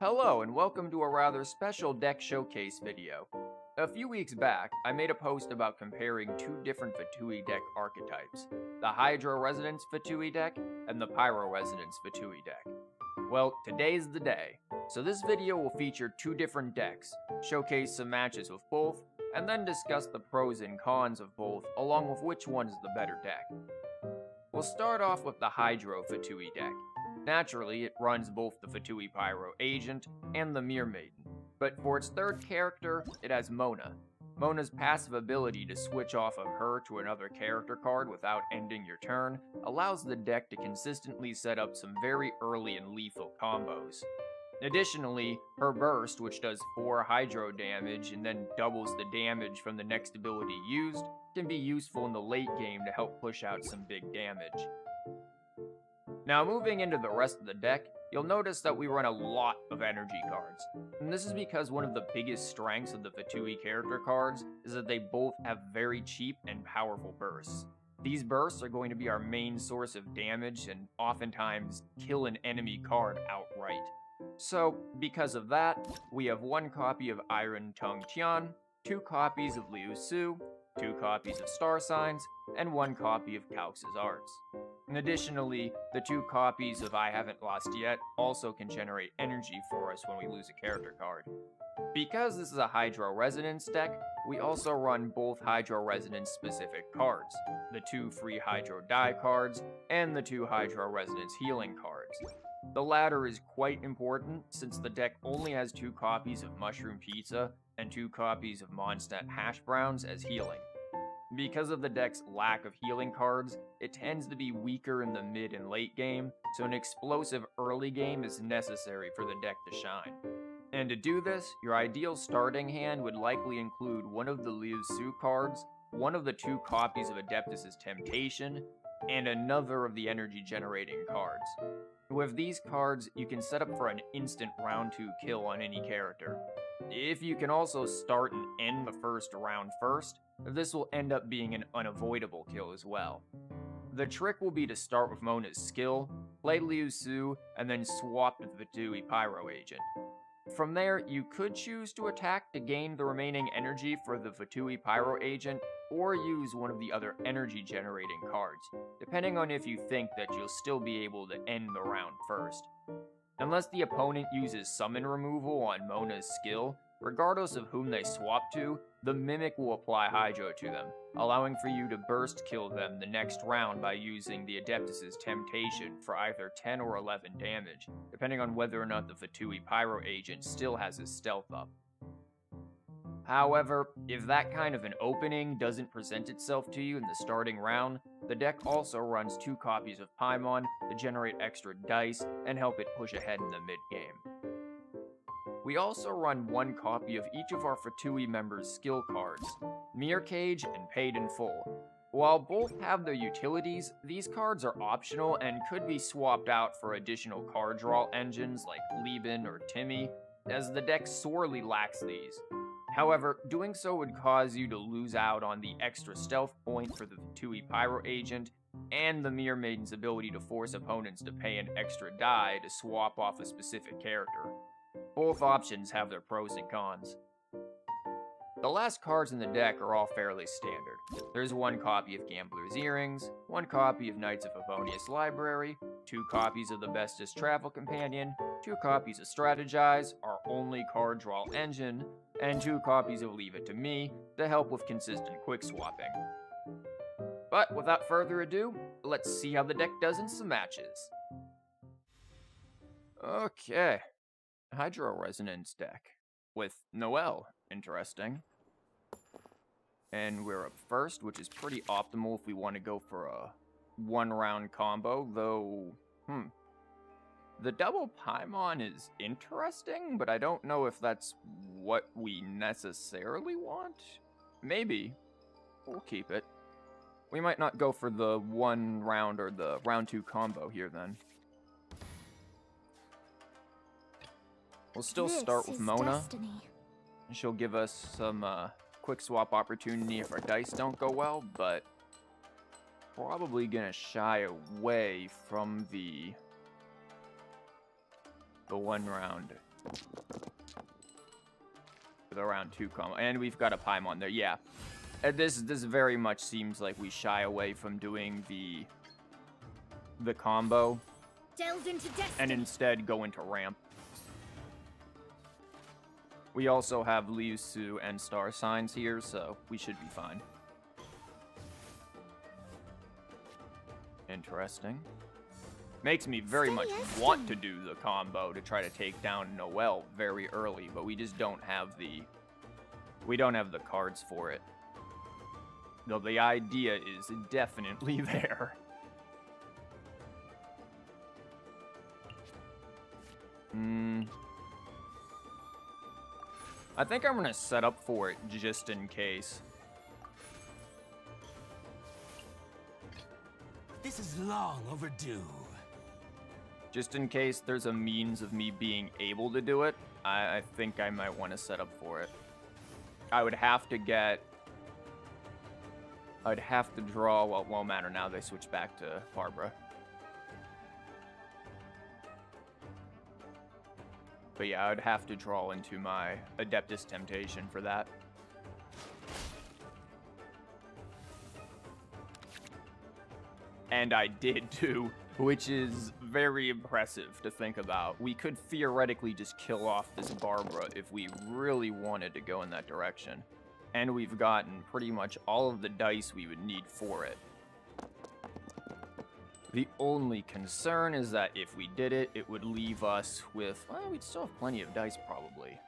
Hello and welcome to a rather special deck showcase video. A few weeks back, I made a post about comparing two different Fatui deck archetypes, the Hydro Resonance Fatui deck and the Pyro Resonance Fatui deck. Well, today's the day, so this video will feature two different decks, showcase some matches with both, and then discuss the pros and cons of both, along with which one is the better deck. We'll start off with the Hydro Fatui deck. Naturally, it runs both the Fatui Pyro Agent and the Mirror Maiden, but for its third character, it has Mona. Mona's passive ability to switch off of her to another character card without ending your turn allows the deck to consistently set up some very early and lethal combos. Additionally, her burst, which does 4 hydro damage and then doubles the damage from the next ability used, can be useful in the late game to help push out some big damage. Now moving into the rest of the deck, you'll notice that we run a lot of energy cards. And this is because one of the biggest strengths of the Fatui character cards is that they both have very cheap and powerful bursts. These bursts are going to be our main source of damage and oftentimes kill an enemy card outright. So, because of that, we have one copy of Iron Tongue Tian, two copies of Liu Su, two copies of Star Signs, and one copy of Calx's Arts. And additionally, the two copies of I Haven't Lost Yet also can generate energy for us when we lose a character card. Because this is a Hydro Resonance deck, we also run both Hydro Resonance specific cards, the two free Hydro Die cards, and the two Hydro Resonance healing cards. The latter is quite important since the deck only has two copies of Mushroom Pizza and two copies of Mondstadt Hash Browns as healing. Because of the deck's lack of healing cards, it tends to be weaker in the mid and late game, so an explosive early game is necessary for the deck to shine. And to do this, your ideal starting hand would likely include one of the Liu Su cards, one of the two copies of Adeptus' Temptation, and another of the energy generating cards. With these cards, you can set up for an instant round 2 kill on any character. If you can also start and end the first round first, this will end up being an unavoidable kill as well. The trick will be to start with Mona's skill, play Liu Su, and then swap the Fatui Pyro Agent. From there, you could choose to attack to gain the remaining energy for the Fatui Pyro Agent, or use one of the other energy generating cards, depending on if you think that you'll still be able to end the round first. Unless the opponent uses summon removal on Mona's skill, regardless of whom they swap to, the Mimic will apply Hydro to them, allowing for you to burst kill them the next round by using the Adeptus' Temptation for either 10 or 11 damage, depending on whether or not the Fatui Pyro agent still has his stealth up. However, if that kind of an opening doesn't present itself to you in the starting round, the deck also runs two copies of Paimon to generate extra dice and help it push ahead in the mid-game. We also run one copy of each of our Fatui members' skill cards, Mirror Cage and Paid in Full. While both have their utilities, these cards are optional and could be swapped out for additional card draw engines like Lieben or Timmy, as the deck sorely lacks these. However, doing so would cause you to lose out on the extra stealth point for the Fatui Pyro Agent, and the Mirror Maiden's ability to force opponents to pay an extra die to swap off a specific character. Both options have their pros and cons. The last cards in the deck are all fairly standard. There's one copy of Gambler's Earrings, one copy of Knights of Favonius Library, two copies of the Bestest Travel Companion, two copies of Strategize, our only card draw engine, and two copies of Leave It To Me to help with consistent quick swapping. But without further ado, let's see how the deck does in some matches. Okay, Hydro Resonance deck with Noelle, interesting. And we're up first, which is pretty optimal if we want to go for a one round combo, though, hmm, the double Paimon is interesting, but I don't know if that's what we necessarily want. Maybe. We'll keep it. We might not go for the one round or the round two combo here then. We'll still this start with Mona. Destiny. She'll give us some uh, quick swap opportunity if our dice don't go well, but probably gonna shy away from the the one round With around two combo. And we've got a Paimon there, yeah. And this this very much seems like we shy away from doing the the combo. and instead go into ramp. We also have Liu Su and Star Signs here, so we should be fine. Interesting. Makes me very much want to do the combo to try to take down Noelle very early, but we just don't have the... We don't have the cards for it. Though the idea is definitely there. Hmm. I think I'm gonna set up for it just in case. This is long overdue. Just in case there's a means of me being able to do it, I, I think I might want to set up for it. I would have to get... I'd have to draw... Well, won't matter now. They switch back to Barbara. But yeah, I'd have to draw into my Adeptus Temptation for that. And I did too, which is very impressive to think about. We could theoretically just kill off this Barbara if we really wanted to go in that direction. And we've gotten pretty much all of the dice we would need for it. The only concern is that if we did it, it would leave us with, well, we'd still have plenty of dice probably.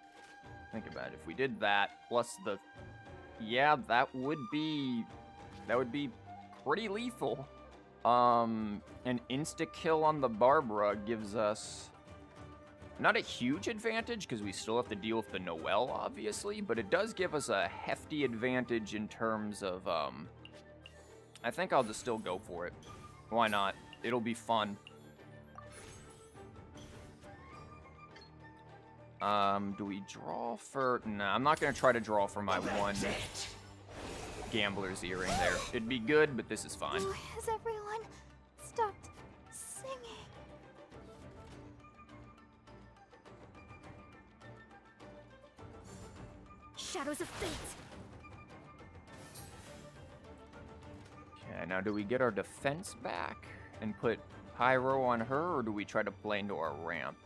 Think about it. If we did that, plus the, yeah, that would be, that would be pretty lethal. Um, an insta-kill on the Barbara gives us not a huge advantage because we still have to deal with the Noelle, obviously, but it does give us a hefty advantage in terms of, um, I think I'll just still go for it. Why not? It'll be fun. Um, do we draw for... Nah, I'm not going to try to draw for my one gambler's earring there. It'd be good, but this is fine. Why has everyone stopped singing? Shadows of Fate! Okay, now do we get our defense back and put Pyro on her, or do we try to play into our ramp?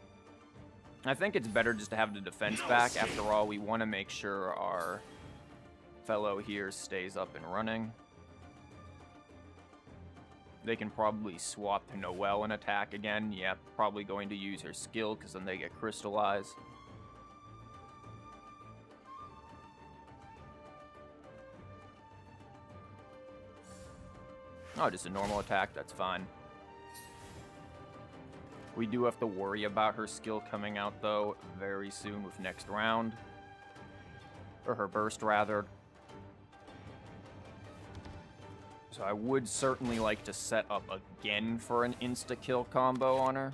I think it's better just to have the defense back. After all, we want to make sure our fellow here stays up and running. They can probably swap to Noelle and attack again. Yeah, probably going to use her skill because then they get crystallized. Oh, just a normal attack, that's fine. We do have to worry about her skill coming out, though, very soon with next round. Or her burst, rather. So I would certainly like to set up again for an insta-kill combo on her.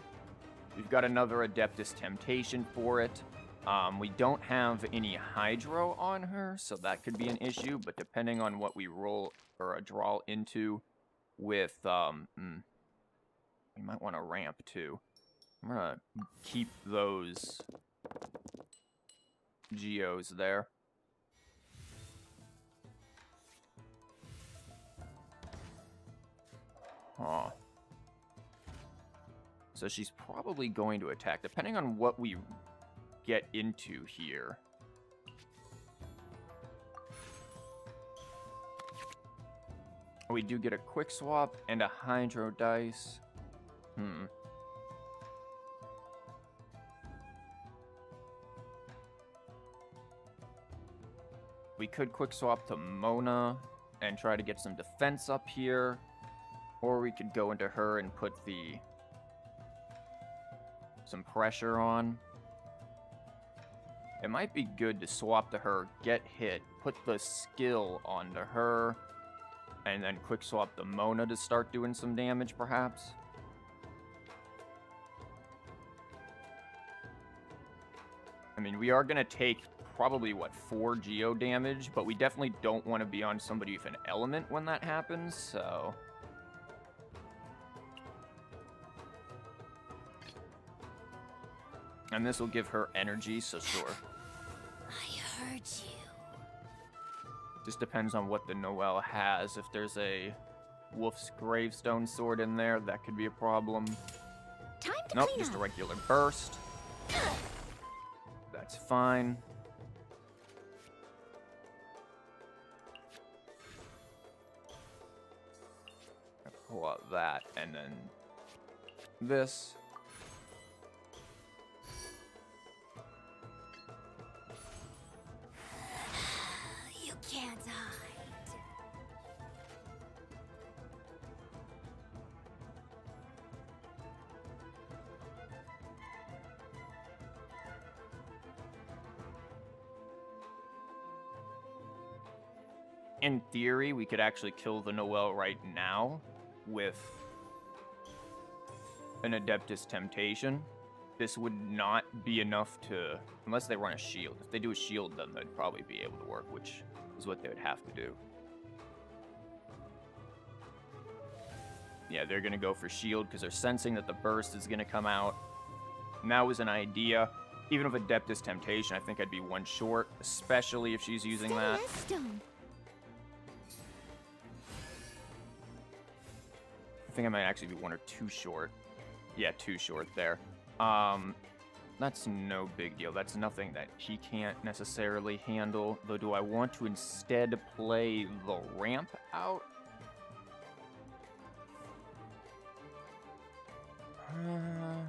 We've got another Adeptus Temptation for it. Um, we don't have any Hydro on her, so that could be an issue, but depending on what we roll or draw into, with, um, mm, we might want to ramp too. I'm gonna keep those geos there. Huh. So she's probably going to attack, depending on what we get into here. We do get a quick swap and a hydro dice. Hmm. We could quick swap to Mona and try to get some defense up here. Or we could go into her and put the some pressure on. It might be good to swap to her, get hit, put the skill onto her, and then quick swap the Mona to start doing some damage, perhaps. I mean, we are going to take probably, what, 4 Geo damage, but we definitely don't want to be on somebody with an element when that happens, so... And this will give her energy, so sure. I heard you. Just depends on what the Noelle has. If there's a Wolf's Gravestone sword in there, that could be a problem. Time to Nope, just a regular burst. That's fine. Pull out that, and then this. Can't hide. In theory, we could actually kill the Noelle right now with an Adeptus Temptation. This would not be enough to... Unless they run a shield. If they do a shield, then they'd probably be able to work, which is what they would have to do. Yeah, they're going to go for shield because they're sensing that the burst is going to come out. And that was an idea. Even with Adeptus Temptation, I think I'd be one short, especially if she's using that. stone. I think I might actually be one or two short. Yeah, two short there. Um, that's no big deal. That's nothing that he can't necessarily handle. Though, do I want to instead play the ramp out? Uh,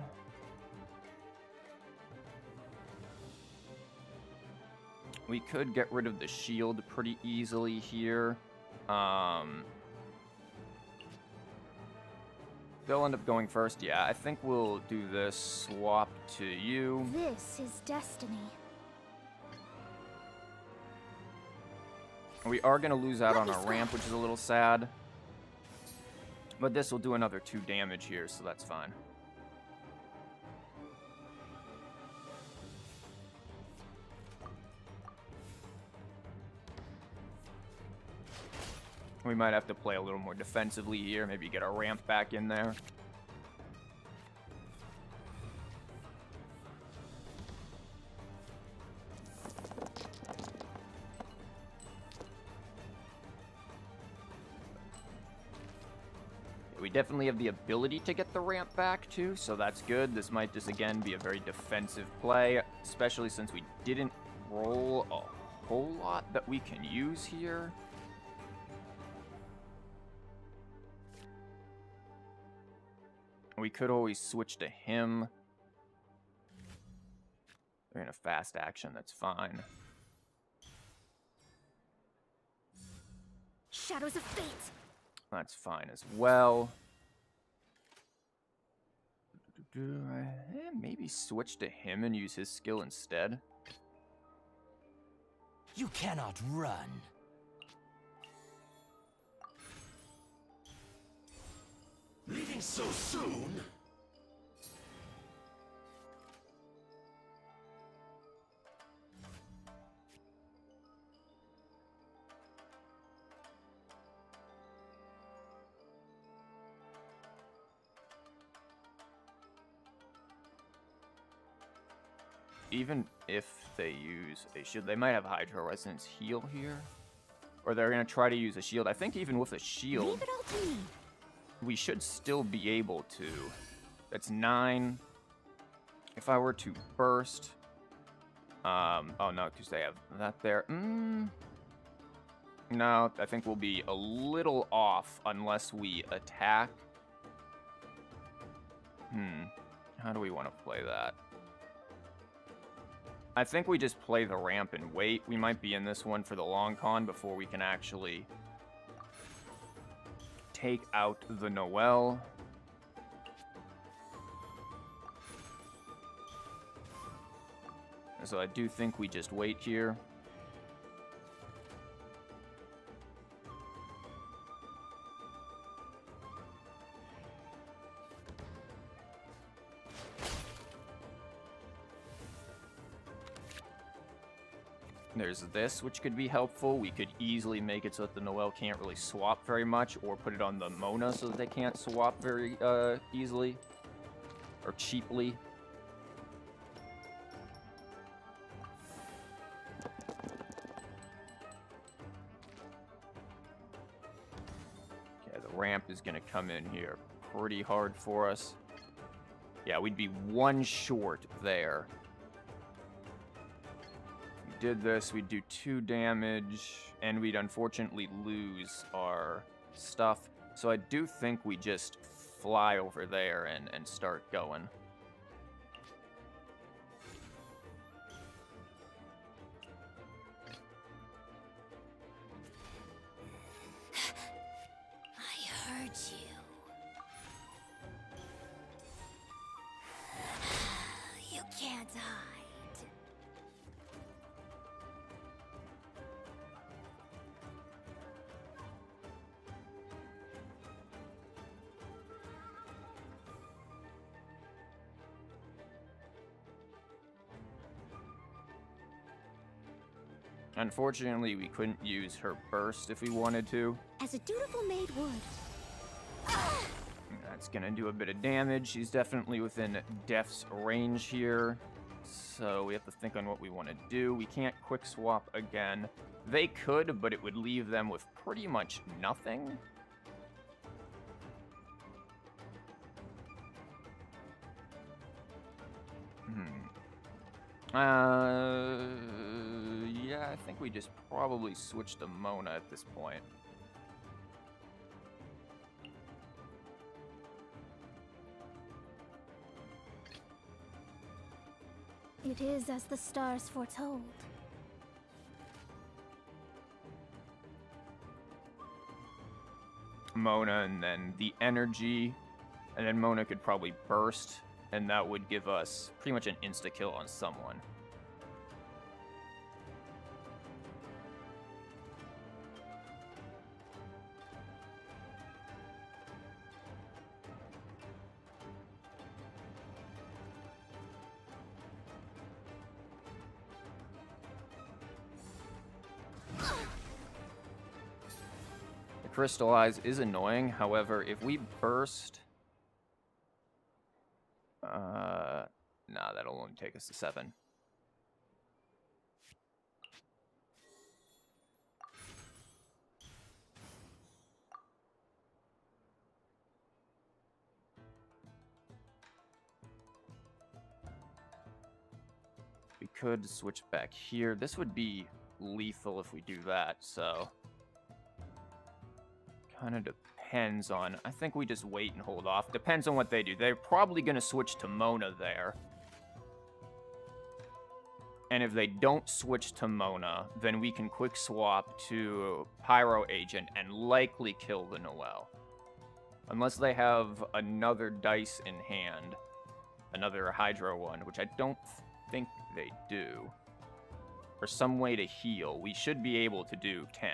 we could get rid of the shield pretty easily here. Um, They'll end up going first. Yeah, I think we'll do this. Swap to you. This is destiny. We are going to lose out Let on our ramp, which is a little sad. But this will do another two damage here, so that's fine. We might have to play a little more defensively here, maybe get our ramp back in there. We definitely have the ability to get the ramp back too, so that's good. This might just again be a very defensive play, especially since we didn't roll a whole lot that we can use here. We could always switch to him. They're in a fast action, that's fine. Shadows of fate. That's fine as well. Do I eh, maybe switch to him and use his skill instead? You cannot run. Leaving so soon? Even if they use a shield, they might have Hydro Resonance heal here. Or they're going to try to use a shield. I think even with a shield, Leave it all to me. We should still be able to. That's nine. If I were to burst. Um, oh no, because they have that there. Mm, no, I think we'll be a little off unless we attack. Hmm. How do we want to play that? I think we just play the ramp and wait. We might be in this one for the long con before we can actually take out the Noelle. So I do think we just wait here. this, which could be helpful. We could easily make it so that the Noelle can't really swap very much, or put it on the Mona so that they can't swap very uh, easily or cheaply. Okay, the ramp is going to come in here pretty hard for us. Yeah, we'd be one short there. Did this, we'd do two damage, and we'd unfortunately lose our stuff. So I do think we just fly over there and, and start going. Unfortunately, we couldn't use her burst if we wanted to. As a dutiful maid would. That's gonna do a bit of damage. She's definitely within Def's range here. So we have to think on what we want to do. We can't quick swap again. They could, but it would leave them with pretty much nothing. Hmm. Uh, think we just probably switch to Mona at this point. It is as the stars foretold. Mona and then the energy, and then Mona could probably burst, and that would give us pretty much an insta kill on someone. Crystallize is annoying. However, if we burst, uh, nah, that'll only take us to seven. We could switch back here. This would be lethal if we do that, so kind of depends on. I think we just wait and hold off. Depends on what they do. They're probably going to switch to Mona there. And if they don't switch to Mona, then we can quick swap to Pyro Agent and likely kill the Noelle. Unless they have another dice in hand. Another Hydro one, which I don't think they do. Or some way to heal. We should be able to do 10.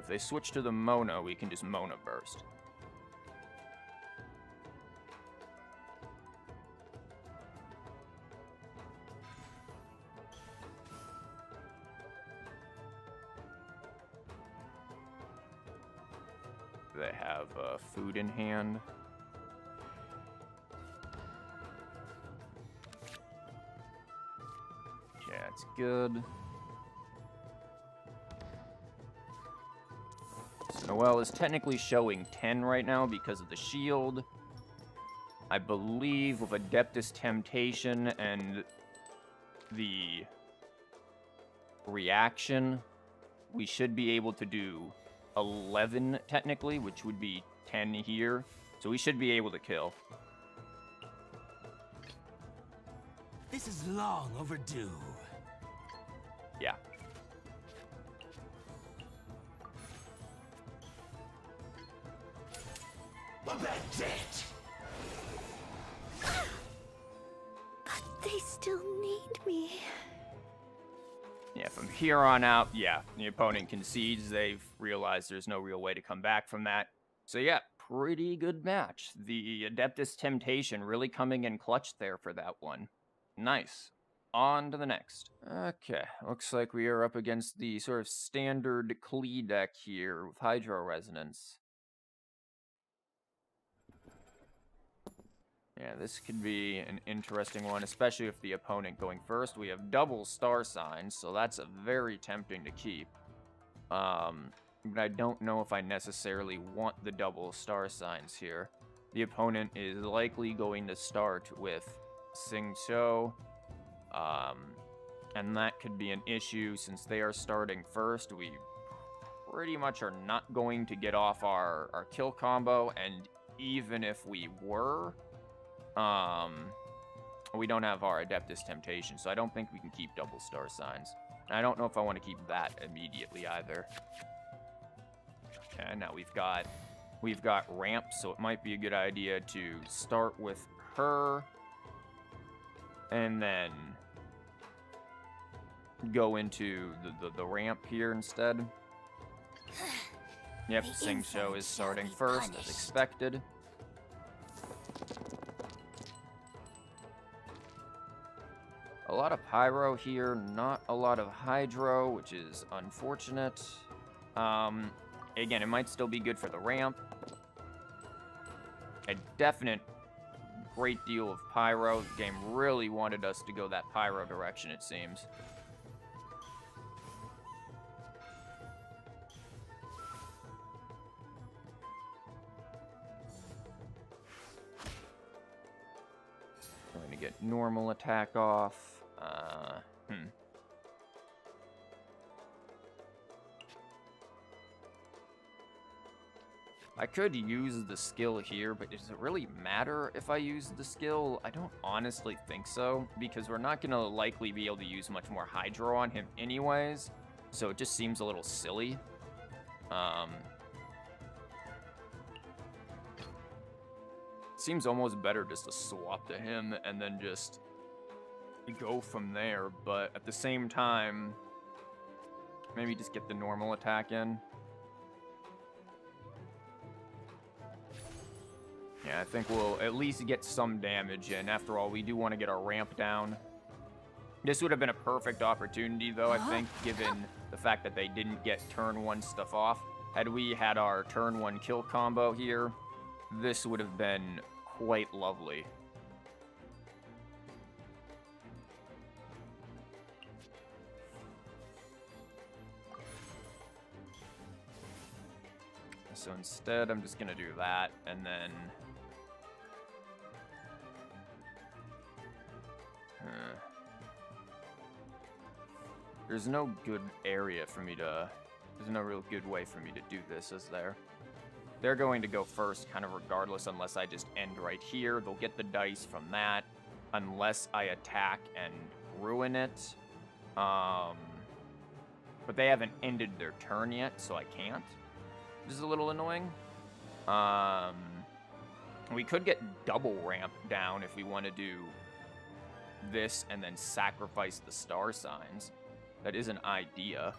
If they switch to the Mona, we can just Mona Burst. They have uh, food in hand. Yeah, it's good. Noelle is technically showing 10 right now because of the shield. I believe with Adeptus Temptation and the reaction, we should be able to do 11 technically, which would be 10 here. So we should be able to kill. This is long overdue. Yeah. A bad debt. But they still need me. Yeah, from here on out, yeah, the opponent concedes. They've realized there's no real way to come back from that. So yeah, pretty good match. The Adeptus Temptation really coming in clutch there for that one. Nice. On to the next. Okay, looks like we are up against the sort of standard Klee deck here with Hydro Resonance. Yeah, this could be an interesting one, especially if the opponent going first. We have double star signs, so that's very tempting to keep. Um, but I don't know if I necessarily want the double star signs here. The opponent is likely going to start with Xingqiu, um, and that could be an issue since they are starting first. We pretty much are not going to get off our, our kill combo, and even if we were, um, we don't have our Adeptus Temptation, so I don't think we can keep double star signs. And I don't know if I want to keep that immediately either. Okay, now we've got we've got ramp, so it might be a good idea to start with her and then go into the, the, the ramp here instead. Yep, Xingqiu is starting first, as expected. A lot of Pyro here, not a lot of Hydro, which is unfortunate. Um, again, it might still be good for the ramp. A definite great deal of Pyro. The game really wanted us to go that Pyro direction, it seems. We're Going to get normal attack off. Uh, hmm. I could use the skill here, but does it really matter if I use the skill? I don't honestly think so, because we're not going to likely be able to use much more Hydro on him anyways, so it just seems a little silly. Um, seems almost better just to swap to him and then just go from there, but at the same time, maybe just get the normal attack in. Yeah, I think we'll at least get some damage in. After all, we do want to get our ramp down. This would have been a perfect opportunity, though, I think, given the fact that they didn't get turn one stuff off. Had we had our turn one kill combo here, this would have been quite lovely. So instead, I'm just going to do that, and then... Uh, there's no good area for me to... There's no real good way for me to do this, is there? They're going to go first, kind of regardless, unless I just end right here. They'll get the dice from that, unless I attack and ruin it. Um, but they haven't ended their turn yet, so I can't which is a little annoying. Um, we could get double ramp down if we want to do this and then sacrifice the star signs. That is an idea.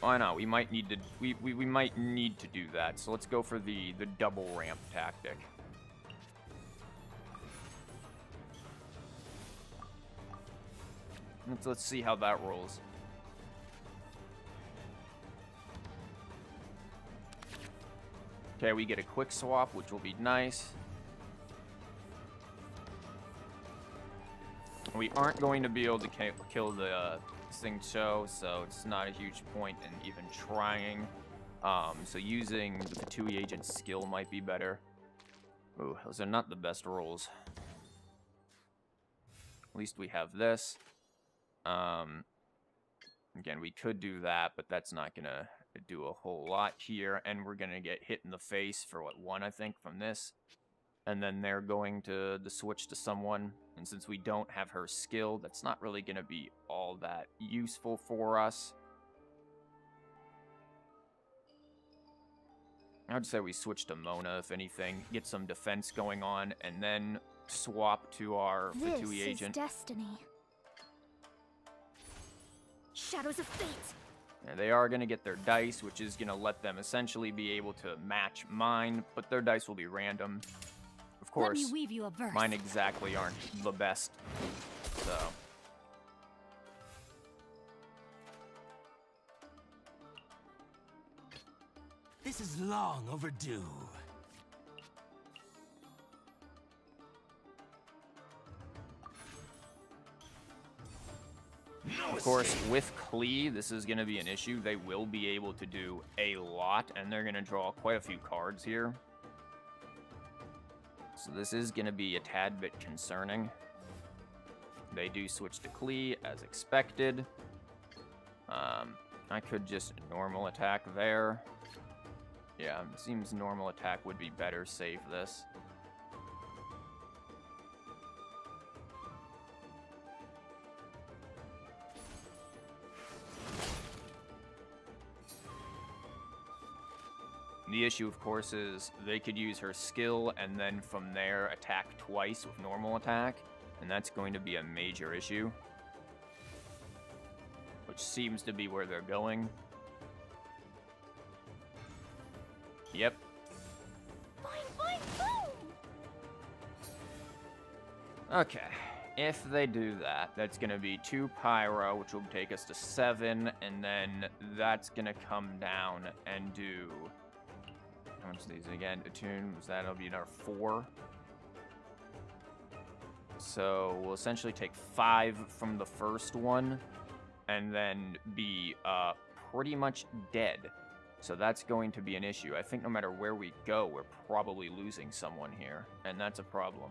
Why not? We might need to we, we, we might need to do that. So let's go for the the double ramp tactic. Let's, let's see how that rolls. Okay, we get a quick swap, which will be nice. We aren't going to be able to kill the uh, Xingqiu, so it's not a huge point in even trying. Um, so using the Fatui agent skill might be better. Ooh, those are not the best rolls. At least we have this. Um, again, we could do that, but that's not going to do a whole lot here. And we're going to get hit in the face for, what, one, I think, from this. And then they're going to, to switch to someone. And since we don't have her skill, that's not really going to be all that useful for us. I'd say we switch to Mona, if anything, get some defense going on, and then swap to our this Fatui agent. This Is destiny. Shadows of Fate. Now they are going to get their dice, which is going to let them essentially be able to match mine, but their dice will be random. Of course, mine exactly aren't the best, so... This is long overdue. Of course, with Klee, this is going to be an issue. They will be able to do a lot, and they're going to draw quite a few cards here. So this is going to be a tad bit concerning. They do switch to Klee, as expected. Um, I could just normal attack there. Yeah, seems normal attack would be better, save this. The issue, of course, is they could use her skill and then from there attack twice with normal attack, and that's going to be a major issue. Which seems to be where they're going. Yep. Okay. If they do that, that's going to be two Pyro, which will take us to seven, and then that's going to come down and do much these again? Attune, was that? It'll be another four. So we'll essentially take five from the first one and then be uh, pretty much dead. So that's going to be an issue. I think no matter where we go, we're probably losing someone here, and that's a problem.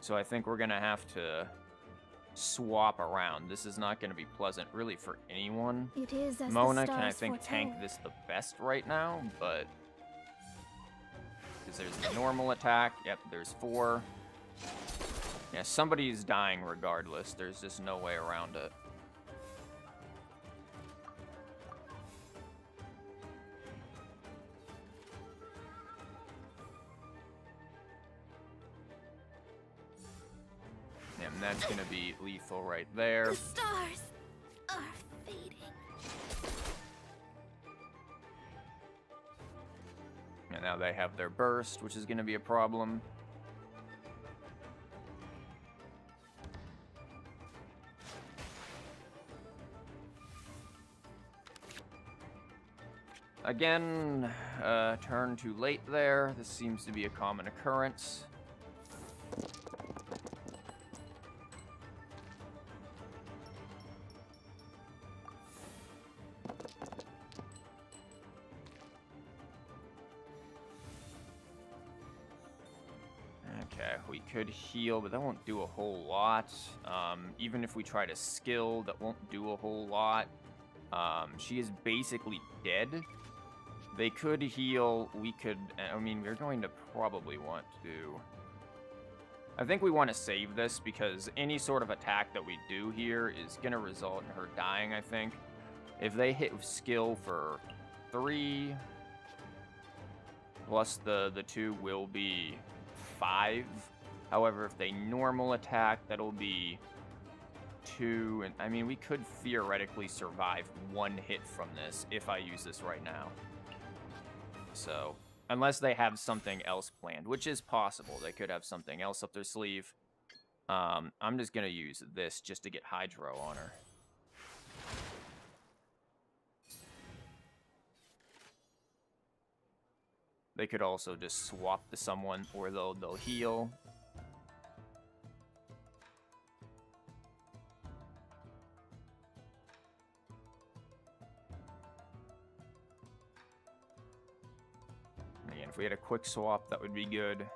So I think we're going to have to swap around. This is not going to be pleasant, really, for anyone. It is as Mona can, I think, tank this the best right now, but... Because there's the normal attack. Yep, there's four. Yeah, somebody's dying regardless. There's just no way around it. Lethal right there. The stars are fading. And now they have their burst, which is going to be a problem. Again, uh, turn too late there. This seems to be a common occurrence. Could heal, but that won't do a whole lot. Um, even if we try to skill, that won't do a whole lot. Um, she is basically dead. They could heal. We could. I mean, we're going to probably want to. I think we want to save this because any sort of attack that we do here is going to result in her dying, I think. If they hit with skill for three, plus the, the two will be five. However, if they normal attack, that'll be two. And I mean, we could theoretically survive one hit from this if I use this right now. So, unless they have something else planned, which is possible. They could have something else up their sleeve. Um, I'm just going to use this just to get Hydro on her. They could also just swap to someone, or they'll they'll heal. If we had a quick swap, that would be good.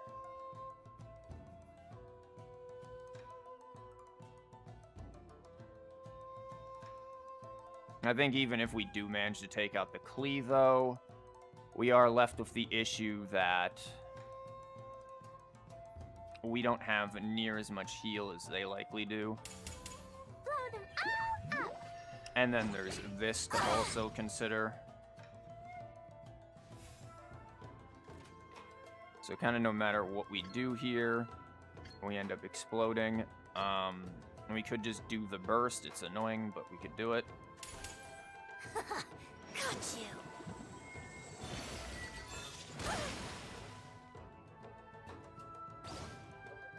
I think even if we do manage to take out the Klee, though, we are left with the issue that we don't have near as much heal as they likely do. Blow them all up. And then there's this to also consider. So kind of no matter what we do here, we end up exploding. Um, we could just do the burst. It's annoying, but we could do it. Got you.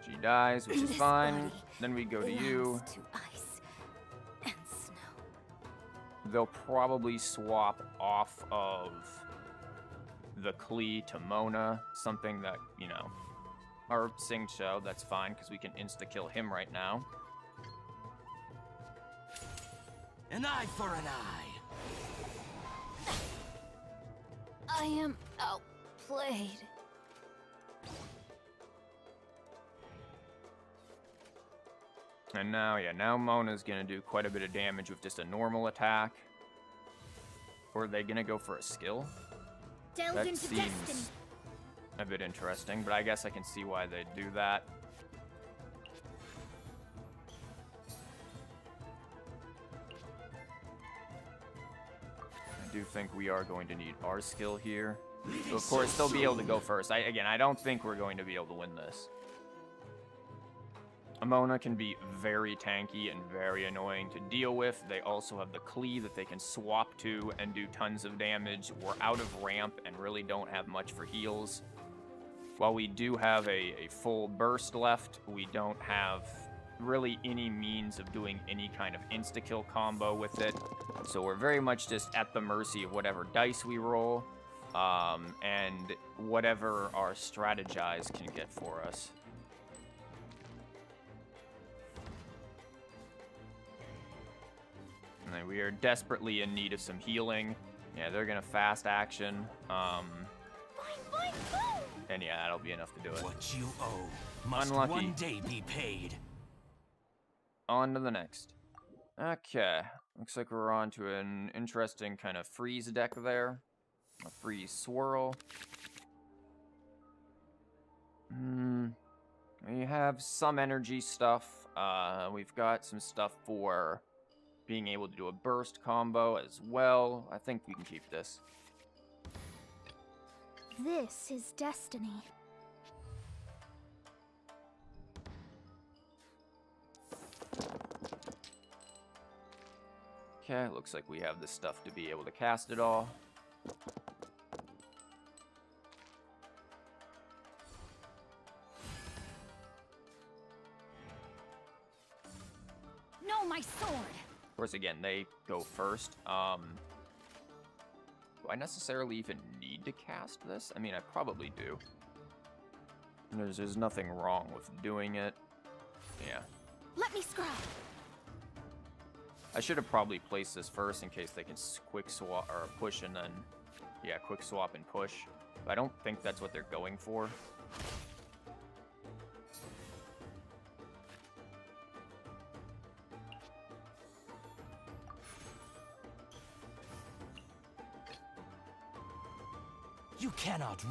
She dies, which is fine. Then we go to you. To ice and snow. they'll probably swap off of the Klee to Mona, something that, you know, or Xingqiu, that's fine, because we can insta-kill him right now. An eye for an eye. I am outplayed. And now, yeah, now Mona's gonna do quite a bit of damage with just a normal attack. Or are they gonna go for a skill? Delve that into seems destiny. a bit interesting, but I guess I can see why they'd do that. I do think we are going to need our skill here. So of course, they'll be able to go first. I, again, I don't think we're going to be able to win this. Amona can be very tanky and very annoying to deal with. They also have the Klee that they can swap to and do tons of damage. We're out of ramp and really don't have much for heals. While we do have a, a full burst left, we don't have really any means of doing any kind of insta-kill combo with it. So we're very much just at the mercy of whatever dice we roll um, and whatever our strategize can get for us. We are desperately in need of some healing. Yeah, they're gonna fast action. Um, and yeah, that'll be enough to do it. What you owe must Unlucky. one day be paid. On to the next. Okay, looks like we're on to an interesting kind of freeze deck there. A freeze swirl. Hmm. We have some energy stuff. Uh, we've got some stuff for being able to do a burst combo as well. I think we can keep this. This is destiny. Okay, looks like we have the stuff to be able to cast it all. Of course, again, they go first. Um, do I necessarily even need to cast this? I mean, I probably do. There's, there's nothing wrong with doing it. Yeah. Let me scry. I should have probably placed this first in case they can quick swap or push and then, yeah, quick swap and push. But I don't think that's what they're going for.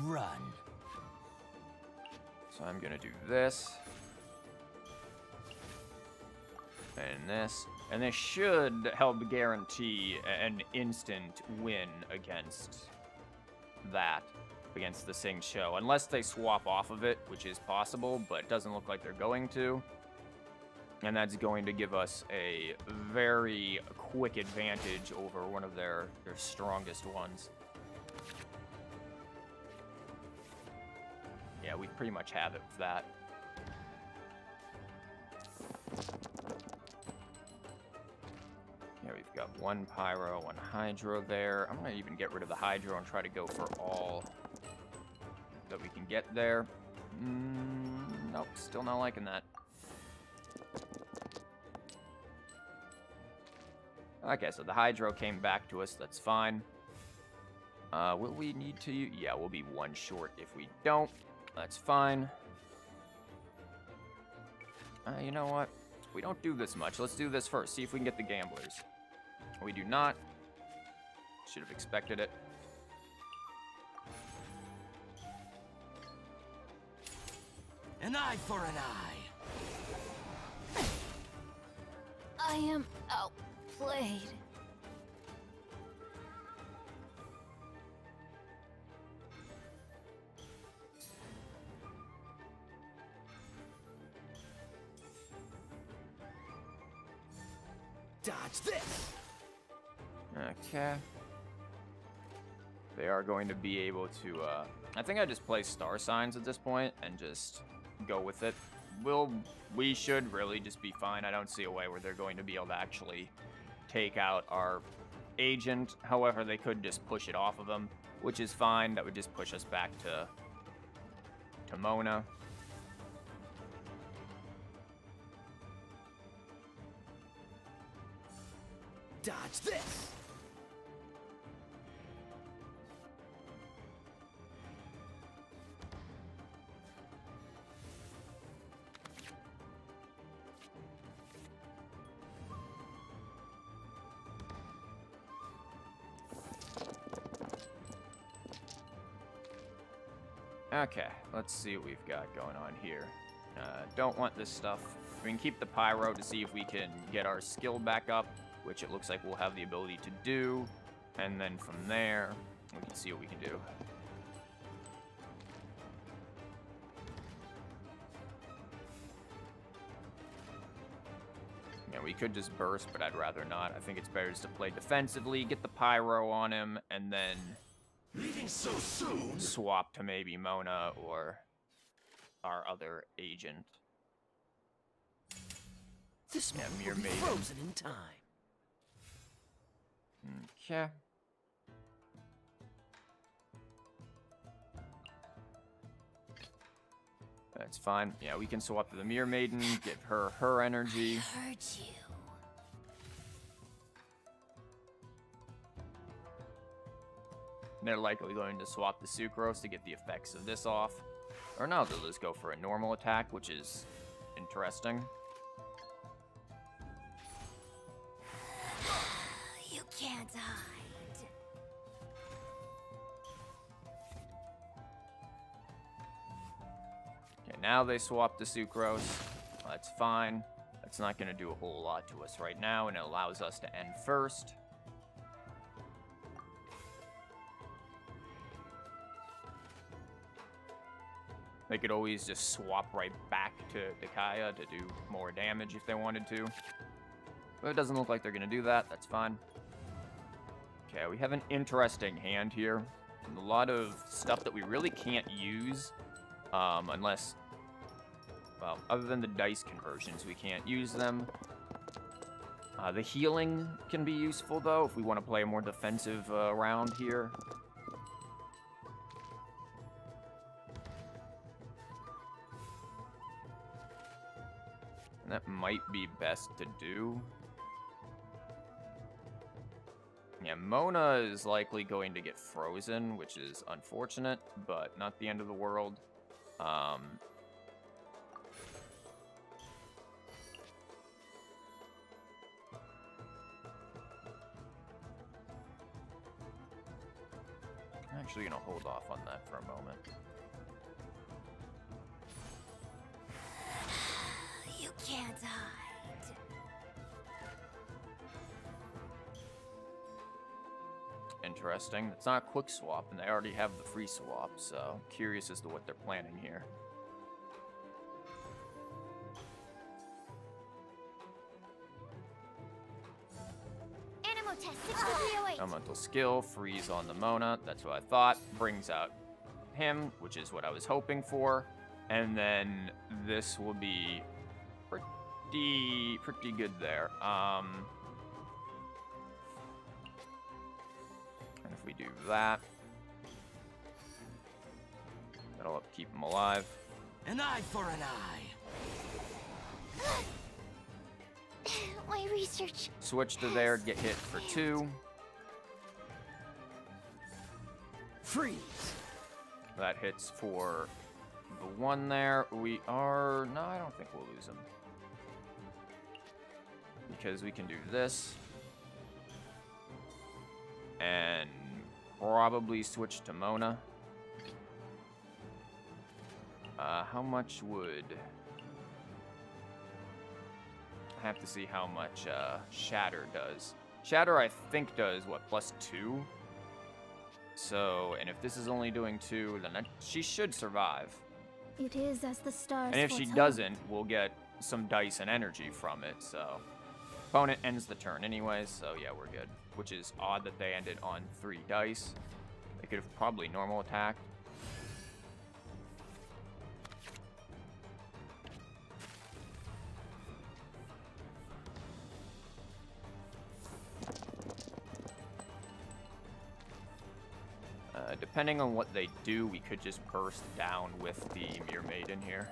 Run. So I'm gonna do this. And this. And this should help guarantee an instant win against that. Against the Xingqiu. Unless they swap off of it, which is possible, but doesn't look like they're going to. And that's going to give us a very quick advantage over one of their, their strongest ones. We pretty much have it with that. Yeah, we've got one Pyro, one Hydro there. I'm gonna even get rid of the Hydro and try to go for all that we can get there. Mm, nope, still not liking that. Okay, so the Hydro came back to us, that's fine. Uh, will we need to? Yeah, we'll be one short if we don't. That's fine. Uh, you know what? We don't do this much. Let's do this first. See if we can get the gamblers. We do not. Should have expected it. An eye for an eye. I am outplayed. Dodge this. Okay. They are going to be able to, uh... I think I just play star signs at this point and just go with it. We'll... We should really just be fine. I don't see a way where they're going to be able to actually take out our agent. However, they could just push it off of them, which is fine. That would just push us back to to Mona. Dodge this! Okay, let's see what we've got going on here. Uh, don't want this stuff. We can keep the pyro to see if we can get our skill back up, which it looks like we'll have the ability to do. And then from there, we can see what we can do. Yeah, we could just burst, but I'd rather not. I think it's better just to play defensively, get the pyro on him, and then Leaving so soon? swap to maybe Mona or our other agent. This Yeah, moment mere will be maiden. frozen in time. Okay. That's fine. Yeah, we can swap to the Mirror Maiden, give her her energy. Heard you. They're likely going to swap the Sucrose to get the effects of this off. Or no, they'll just go for a normal attack, which is interesting. Can't hide. Okay, now they swap the Sucrose. That's fine. That's not going to do a whole lot to us right now, and it allows us to end first. They could always just swap right back to Dakaya to do more damage if they wanted to. But it doesn't look like they're going to do that. That's fine. Okay, we have an interesting hand here. A lot of stuff that we really can't use um, unless, well, other than the dice conversions, we can't use them. Uh, the healing can be useful, though, if we want to play a more defensive uh, round here. That might be best to do. Yeah, Mona is likely going to get frozen, which is unfortunate, but not the end of the world. Um, I'm actually going to hold off on that for a moment. You can't hide. Interesting. It's not a quick swap, and they already have the free swap, so curious as to what they're planning here. Animal test 6308. Elemental skill, freeze on the Mona. That's what I thought. Brings out him, which is what I was hoping for. And then this will be pretty, pretty good there. Um, do that, that'll keep him alive. An eye for an eye. My research. Switch to there, get hit for two. Freeze. That hits for the one there. We are... No, I don't think we'll lose him. Because we can do this. And probably switch to Mona. Uh, how much would... I have to see how much uh, Shatter does. Shatter, I think, does, what, plus two? So, and if this is only doing two, then that, she should survive. It is as the stars. And if she doesn't, we'll get some dice and energy from it, so. Opponent ends the turn anyway. so yeah, we're good which is odd that they ended on three dice. They could have probably normal attacked. Uh, depending on what they do, we could just burst down with the Mirror Maiden here.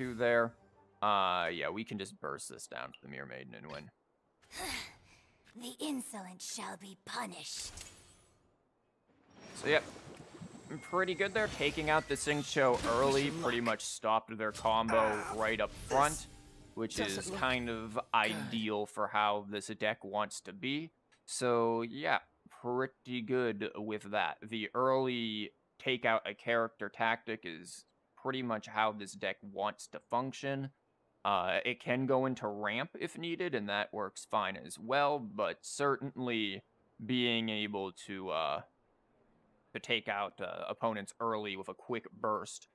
Two there. Uh, yeah, we can just burst this down to the Mirror Maiden and win. The insolent shall be punished. So, yep. Pretty good there. Taking out the Xingqiu early pretty much stopped their combo right up front, which is kind of ideal for how this deck wants to be. So, yeah, pretty good with that. The early take out a character tactic is pretty much how this deck wants to function. Uh, it can go into ramp if needed, and that works fine as well, but certainly being able to uh, to take out uh, opponents early with a quick burst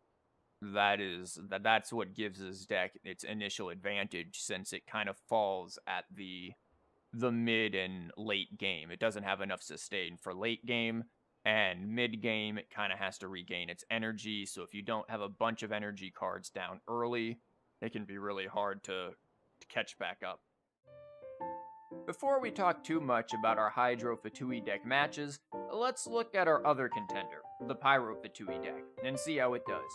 that is that that's what gives this deck its initial advantage since it kind of falls at the the mid and late game it doesn't have enough sustain for late game and mid game it kind of has to regain its energy so if you don't have a bunch of energy cards down early it can be really hard to, to catch back up before we talk too much about our Hydro Fatui deck matches, let's look at our other contender, the Pyro Fatui deck, and see how it does.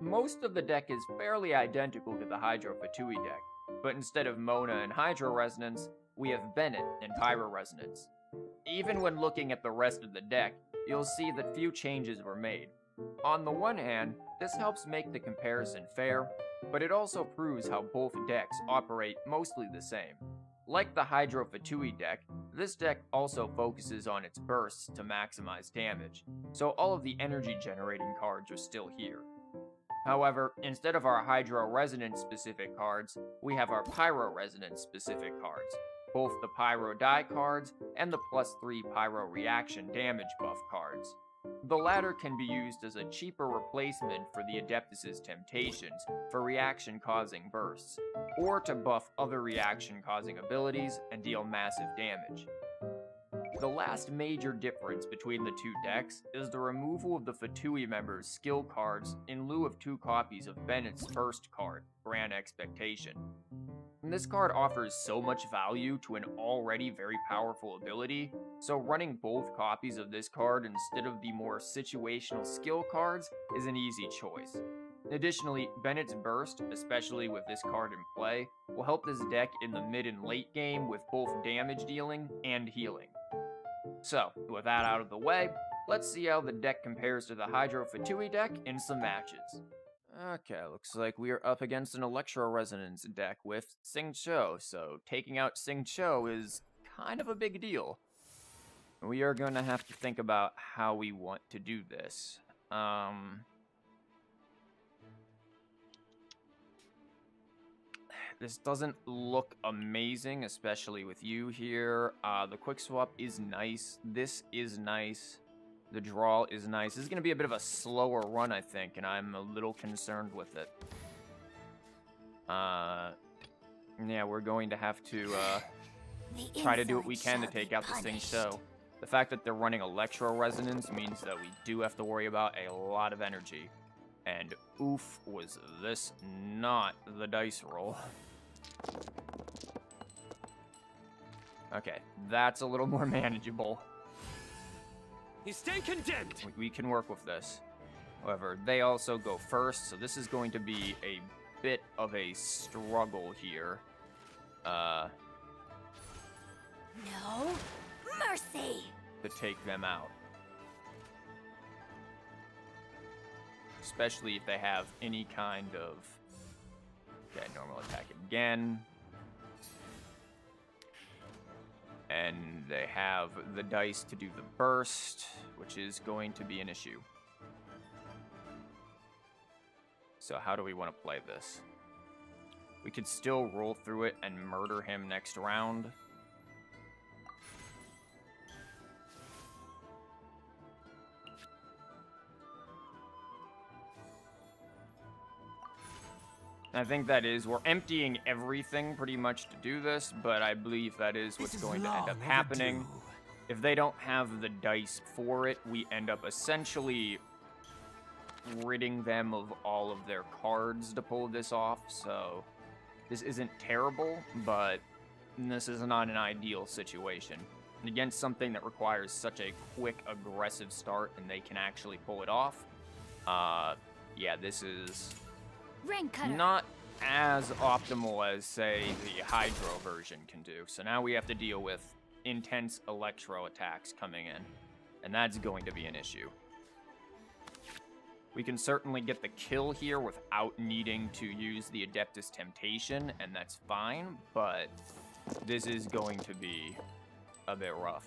Most of the deck is fairly identical to the Hydro Fatui deck, but instead of Mona and Hydro Resonance, we have Bennett and Pyro Resonance. Even when looking at the rest of the deck, you'll see that few changes were made. On the one hand, this helps make the comparison fair, but it also proves how both decks operate mostly the same. Like the Hydro Fatui deck, this deck also focuses on its bursts to maximize damage, so all of the energy generating cards are still here. However, instead of our Hydro Resonance specific cards, we have our Pyro Resonance specific cards, both the Pyro Die cards and the plus 3 Pyro Reaction damage buff cards. The latter can be used as a cheaper replacement for the Adeptus' Temptations for reaction causing bursts, or to buff other reaction causing abilities and deal massive damage. The last major difference between the two decks is the removal of the Fatui members' skill cards in lieu of two copies of Bennett's first card, Grand Expectation. This card offers so much value to an already very powerful ability, so running both copies of this card instead of the more situational skill cards is an easy choice. Additionally, Bennett's Burst, especially with this card in play, will help this deck in the mid and late game with both damage dealing and healing. So, with that out of the way, let's see how the deck compares to the Hydro Fatui deck in some matches. Okay, looks like we are up against an Electro Resonance deck with Xingqiu, so taking out Xingqiu is kind of a big deal. We are going to have to think about how we want to do this. Um, this doesn't look amazing, especially with you here. Uh, the quick swap is nice. This is nice. The draw is nice. This is going to be a bit of a slower run, I think, and I'm a little concerned with it. Uh, yeah, we're going to have to uh, try to do what we can to take out this Xingqiu. The fact that they're running Electro Resonance means that we do have to worry about a lot of energy. And oof, was this not the dice roll. Okay, that's a little more manageable. You stay condemned! We- We can work with this. However, they also go first, so this is going to be a bit of a struggle here. Uh, No mercy. to take them out. Especially if they have any kind of... Okay, normal attack again. And they have the dice to do the burst, which is going to be an issue. So how do we want to play this? We could still roll through it and murder him next round. I think that is, we're emptying everything pretty much to do this, but I believe that is what's is going to end up happening. if they don't have the dice for it, we end up essentially ridding them of all of their cards to pull this off. So this isn't terrible, but this is not an ideal situation. And against something that requires such a quick, aggressive start and they can actually pull it off, uh, yeah, this is. Not as optimal as, say, the Hydro version can do. So now we have to deal with intense Electro attacks coming in, and that's going to be an issue. We can certainly get the kill here without needing to use the Adeptus Temptation, and that's fine, but this is going to be a bit rough.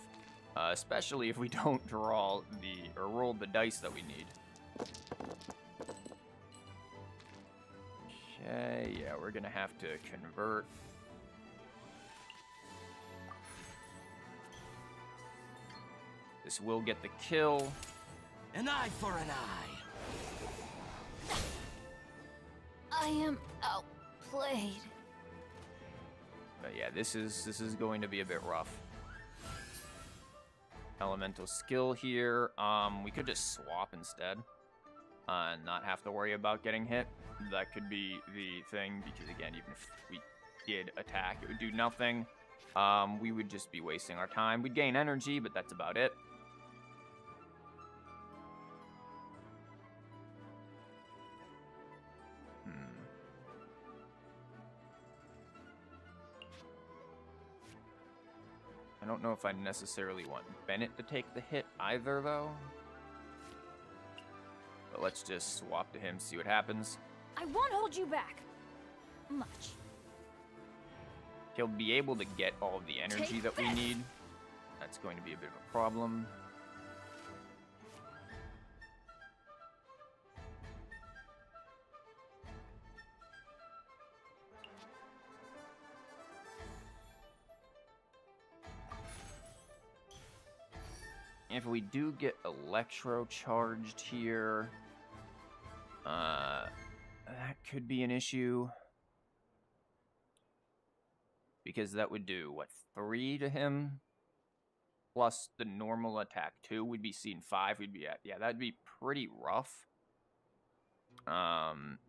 Uh, especially if we don't draw the, or roll the dice that we need. Okay, yeah, we're gonna have to convert. This will get the kill. An eye for an eye. I am outplayed. But yeah, this is this is going to be a bit rough. Elemental skill here. Um, we could just swap instead. Uh, not have to worry about getting hit. That could be the thing, because again, even if we did attack, it would do nothing. Um, we would just be wasting our time. We'd gain energy, but that's about it. Hmm. I don't know if I necessarily want Bennett to take the hit either, though. But let's just swap to him, see what happens. I won't hold you back. Much. He'll be able to get all of the energy Take that we need. That's going to be a bit of a problem. If we do get electro charged here, uh, that could be an issue. Because that would do what three to him? Plus the normal attack two we'd be seeing five we'd be at yeah that'd be pretty rough. Um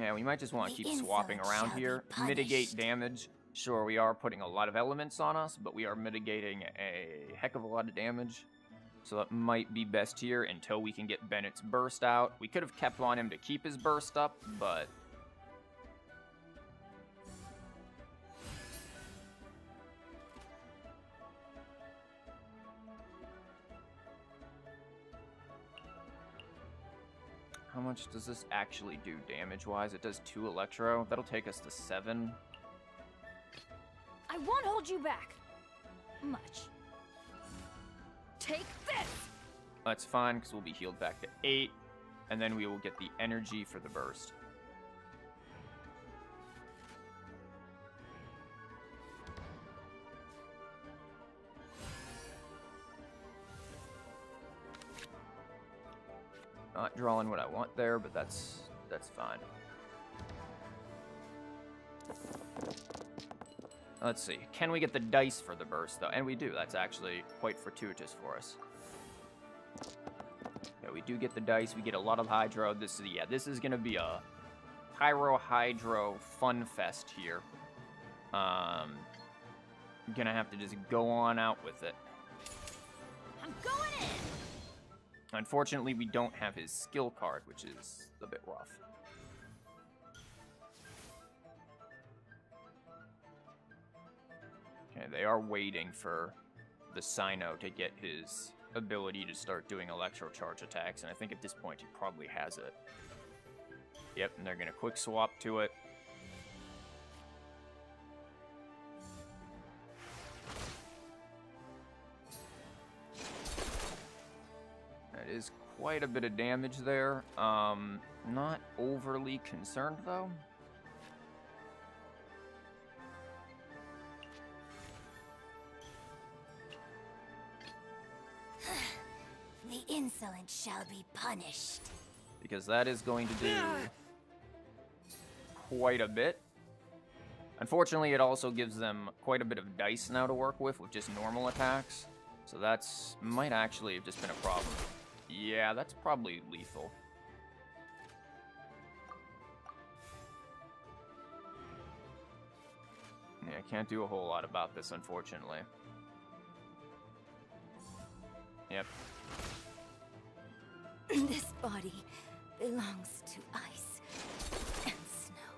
yeah we might just want to keep swapping around here mitigate damage Sure, we are putting a lot of elements on us, but we are mitigating a heck of a lot of damage. So that might be best here until we can get Bennett's burst out. We could have kept on him to keep his burst up, but... How much does this actually do damage-wise? It does 2 Electro. That'll take us to 7. I won't hold you back. Much. Take this! That's fine, because we'll be healed back to 8, and then we will get the energy for the burst. Not drawing what I want there, but that's that's fine. Let's see. Can we get the dice for the burst, though? And we do. That's actually quite fortuitous for us. Yeah, we do get the dice. We get a lot of Hydro. This is, yeah, this is going to be a Pyro Hydro fun fest here. Um, gonna have to just go on out with it. I'm going in! Unfortunately, we don't have his skill card, which is a bit rough. Okay, they are waiting for the Cyno to get his ability to start doing electro charge attacks, and I think at this point he probably has it. Yep, and they're gonna quick swap to it. Quite a bit of damage there. Um, not overly concerned though. The insolent shall be punished. Because that is going to do quite a bit. Unfortunately, it also gives them quite a bit of dice now to work with, with just normal attacks. So that's might actually have just been a problem. Yeah, that's probably lethal. Yeah, I can't do a whole lot about this, unfortunately. Yep. This body belongs to ice and snow.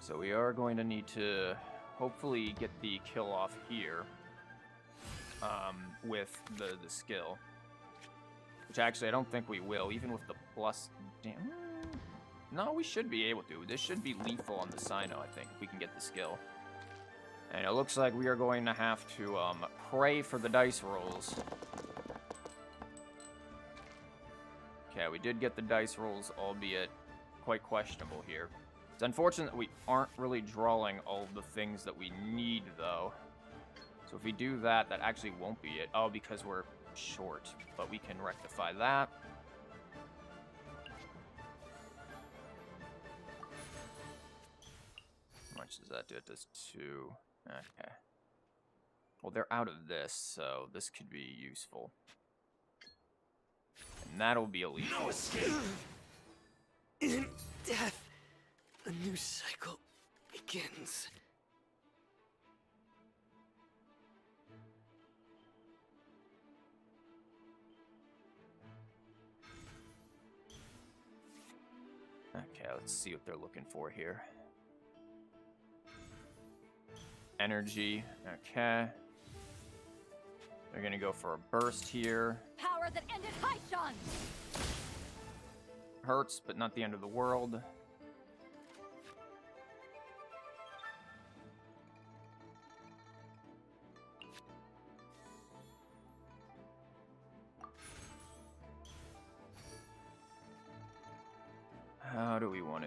So we are going to need to hopefully get the kill off here um, with the, the skill. Which actually I don't think we will, even with the plus... Damn. No, we should be able to. This should be lethal on the Cyno, I think, if we can get the skill. And it looks like we are going to have to um, pray for the dice rolls. Okay, we did get the dice rolls, albeit quite questionable here. It's unfortunate that we aren't really drawing all the things that we need, though. So if we do that, that actually won't be it. Oh, because we're short. But we can rectify that. How much does that do? It does two. Okay. Well, they're out of this, so this could be useful. And that'll be a lethal. No escape! In death, a new cycle begins. Okay, let's see what they're looking for here. Energy, okay. They're gonna go for a burst here. Power that ended! Hurts, but not the end of the world.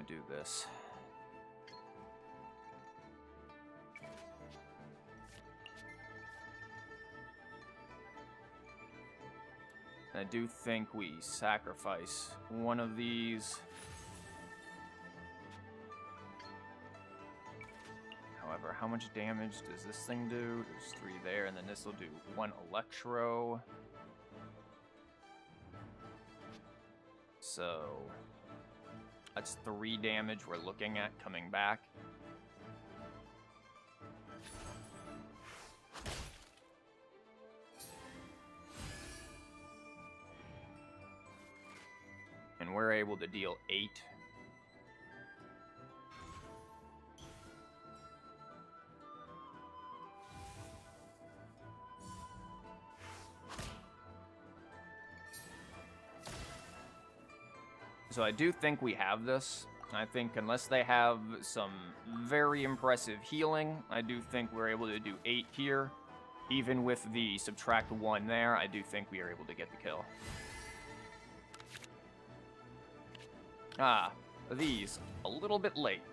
Want to do this? I do think we sacrifice one of these. However, how much damage does this thing do? There's three there, and then this will do one electro. So that's three damage we're looking at coming back. And we're able to deal eight. So I do think we have this. I think unless they have some very impressive healing, I do think we're able to do 8 here. Even with the subtract 1 there, I do think we are able to get the kill. Ah, these. A little bit late.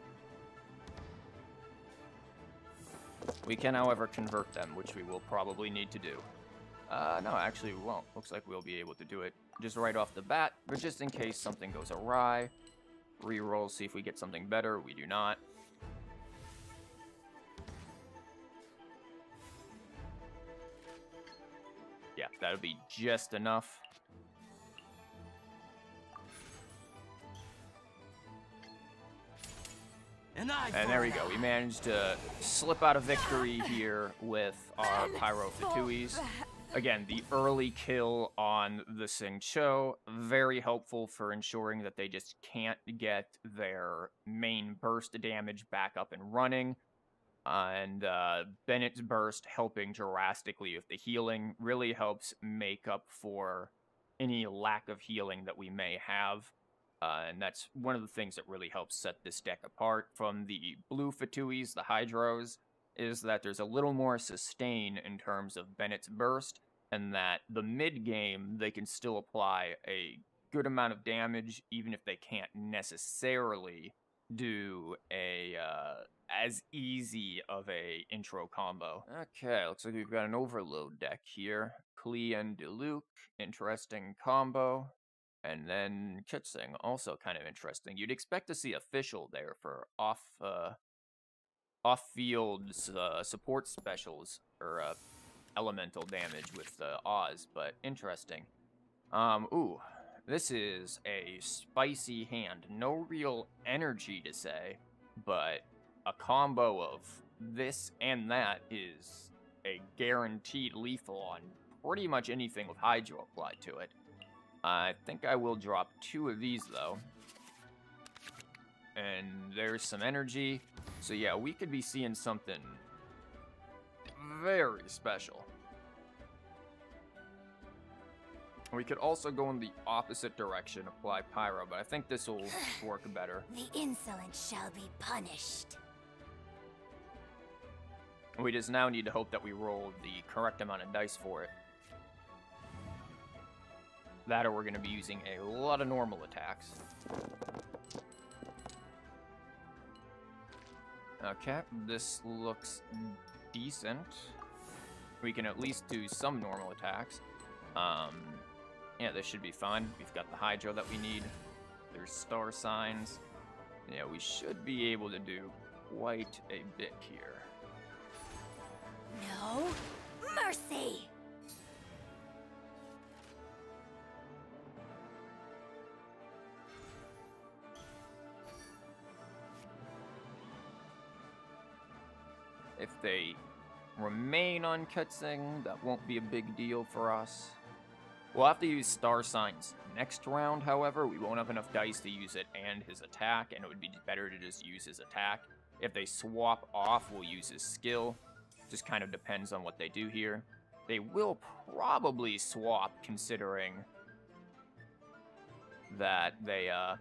We can, however, convert them, which we will probably need to do. Uh, no, actually we won't. Looks like we'll be able to do it just right off the bat, but just in case something goes awry. Reroll, see if we get something better. We do not. Yeah, that'll be just enough. An eye And there we go. We managed to slip out a victory here with our Pyro Fatuis. Again, the early kill on the Xingqiu, very helpful for ensuring that they just can't get their main burst damage back up and running. And uh, Bennett's burst helping drastically with the healing really helps make up for any lack of healing that we may have. Uh, and that's one of the things that really helps set this deck apart from the blue Fatuis, the Hydros, is that there's a little more sustain in terms of Bennett's burst, and that the mid game they can still apply a good amount of damage, even if they can't necessarily do a uh, as easy of a intro combo. Okay, looks like we've got an overload deck here. Klee and Diluc, interesting combo. And then Keqing, also kind of interesting. You'd expect to see Fischl there for off uh, off field uh, support specials or uh, elemental damage with uh, Oz, but interesting. Um, ooh, this is a spicy hand. No real energy to say, but a combo of this and that is a guaranteed lethal on pretty much anything with Hydro applied to it. I think I will drop two of these, though. And there's some energy. So yeah, we could be seeing something very special. We could also go in the opposite direction, apply Pyro, but I think this will work better. The insolent shall be punished. We just now need to hope that we roll the correct amount of dice for it. That or we're going to be using a lot of normal attacks. Okay, this looks decent. We can at least do some normal attacks. Um, yeah, this should be fine. We've got the Hydro that we need. There's star signs. Yeah, we should be able to do quite a bit here. No mercy! If they remain on Keqing, that won't be a big deal for us. We'll have to use star signs next round, however. We won't have enough dice to use it and his attack, and it would be better to just use his attack. If they swap off, we'll use his skill. Just kind of depends on what they do here. They will probably swap, considering that they, uh,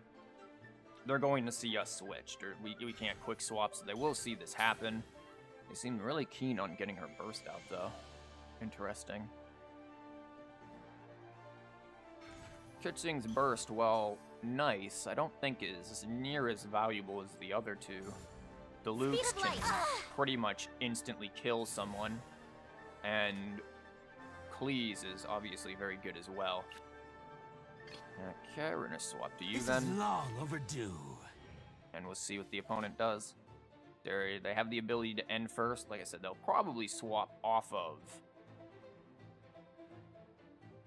they're going to see us switched, or we, we can't quick swap, so they will see this happen. They seem really keen on getting her burst out, though. Interesting. Keqing's burst, while nice, I don't think is near as valuable as the other two. Diluc's can pretty much instantly kill someone, and Klee's is obviously very good as well. Okay, we're gonna swap to you this then. is long overdue. and we'll see what the opponent does. They they have the ability to end first. Like I said, they'll probably swap off of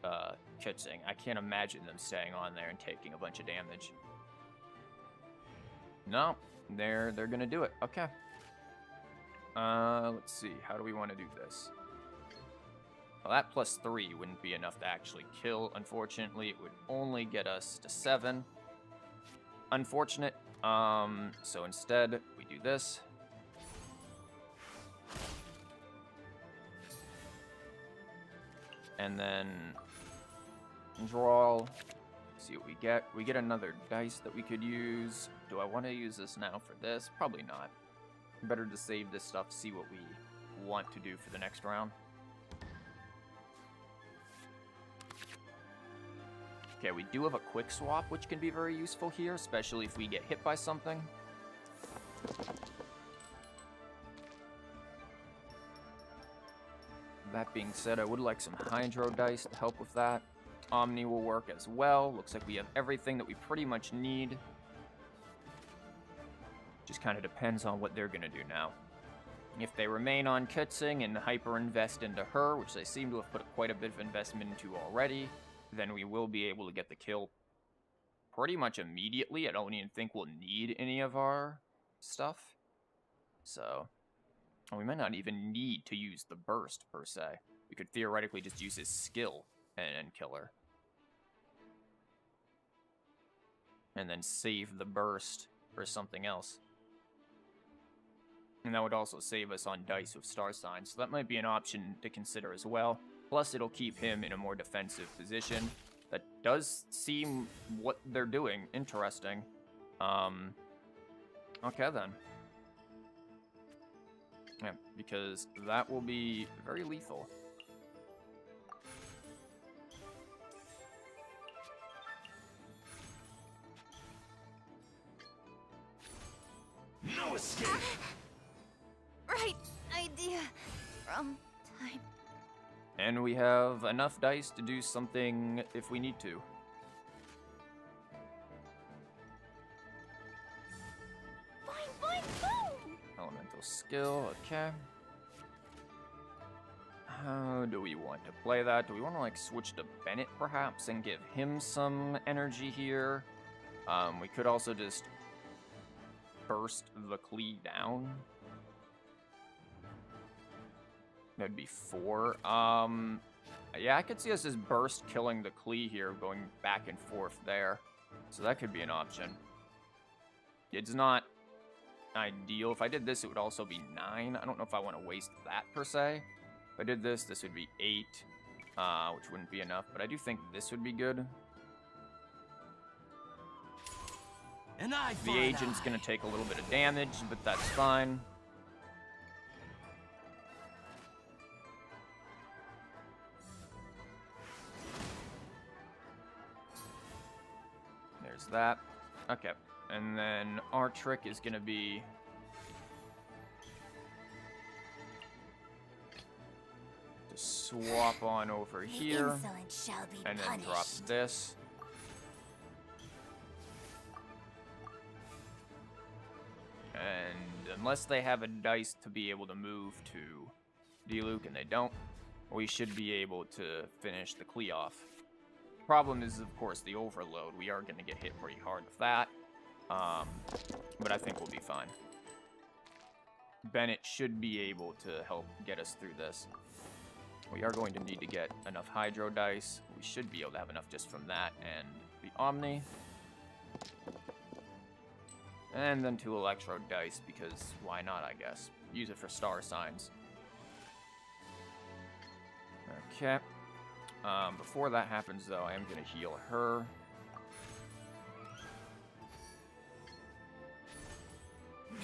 uh, Keqing. I can't imagine them staying on there and taking a bunch of damage. No, they're they're gonna do it. Okay. Uh, let's see. How do we want to do this? Well, that plus three wouldn't be enough to actually kill. Unfortunately, it would only get us to seven. Unfortunate. Um, so instead, we do this. And then draw. See what we get. We get another dice that we could use. Do I want to use this now for this? Probably not. Better to save this stuff, see what we want to do for the next round. Okay, we do have a quick swap, which can be very useful here, especially if we get hit by something. That being said, I would like some Hydro Dice to help with that. Omni will work as well. Looks like we have everything that we pretty much need. Just kind of depends on what they're going to do now. If they remain on Keqing and hyper invest into her, which they seem to have put quite a bit of investment into already, then we will be able to get the kill pretty much immediately. I don't even think we'll need any of our stuff. So, we might not even need to use the burst, per se. We could theoretically just use his skill and, and kill her. And then save the burst for something else. And that would also save us on dice with star signs, so that might be an option to consider as well. Plus, it'll keep him in a more defensive position. That does seem what they're doing interesting. Um, okay then. Yeah, because that will be very lethal. No escape! Ah, right idea from time. And we have enough dice to do something if we need to. Skill, okay. How do we want to play that? Do we want to like switch to Bennett perhaps and give him some energy here? Um, we could also just burst the Klee down. That'd be four. Um, yeah, I could see us just burst killing the Klee here, going back and forth there. So that could be an option. It's not ideal. If I did this, it would also be nine. I don't know if I want to waste that per se. If I did this, this would be eight, uh, which wouldn't be enough. But I do think this would be good. And I The agent's going to take a little bit of damage, but that's fine. There's that. Okay. And then our trick is going to be... To swap on over here, and then punished. drop this. And unless they have a dice to be able to move to Diluc, and they don't, we should be able to finish the Klee off. Problem is, of course, the overload. We are going to get hit pretty hard with that. Um, but I think we'll be fine. Bennett should be able to help get us through this. We are going to need to get enough Hydro Dice. We should be able to have enough just from that and the Omni. And then two Electro Dice, because why not, I guess. Use it for star signs. Okay. Um, before that happens, though, I am going to heal her.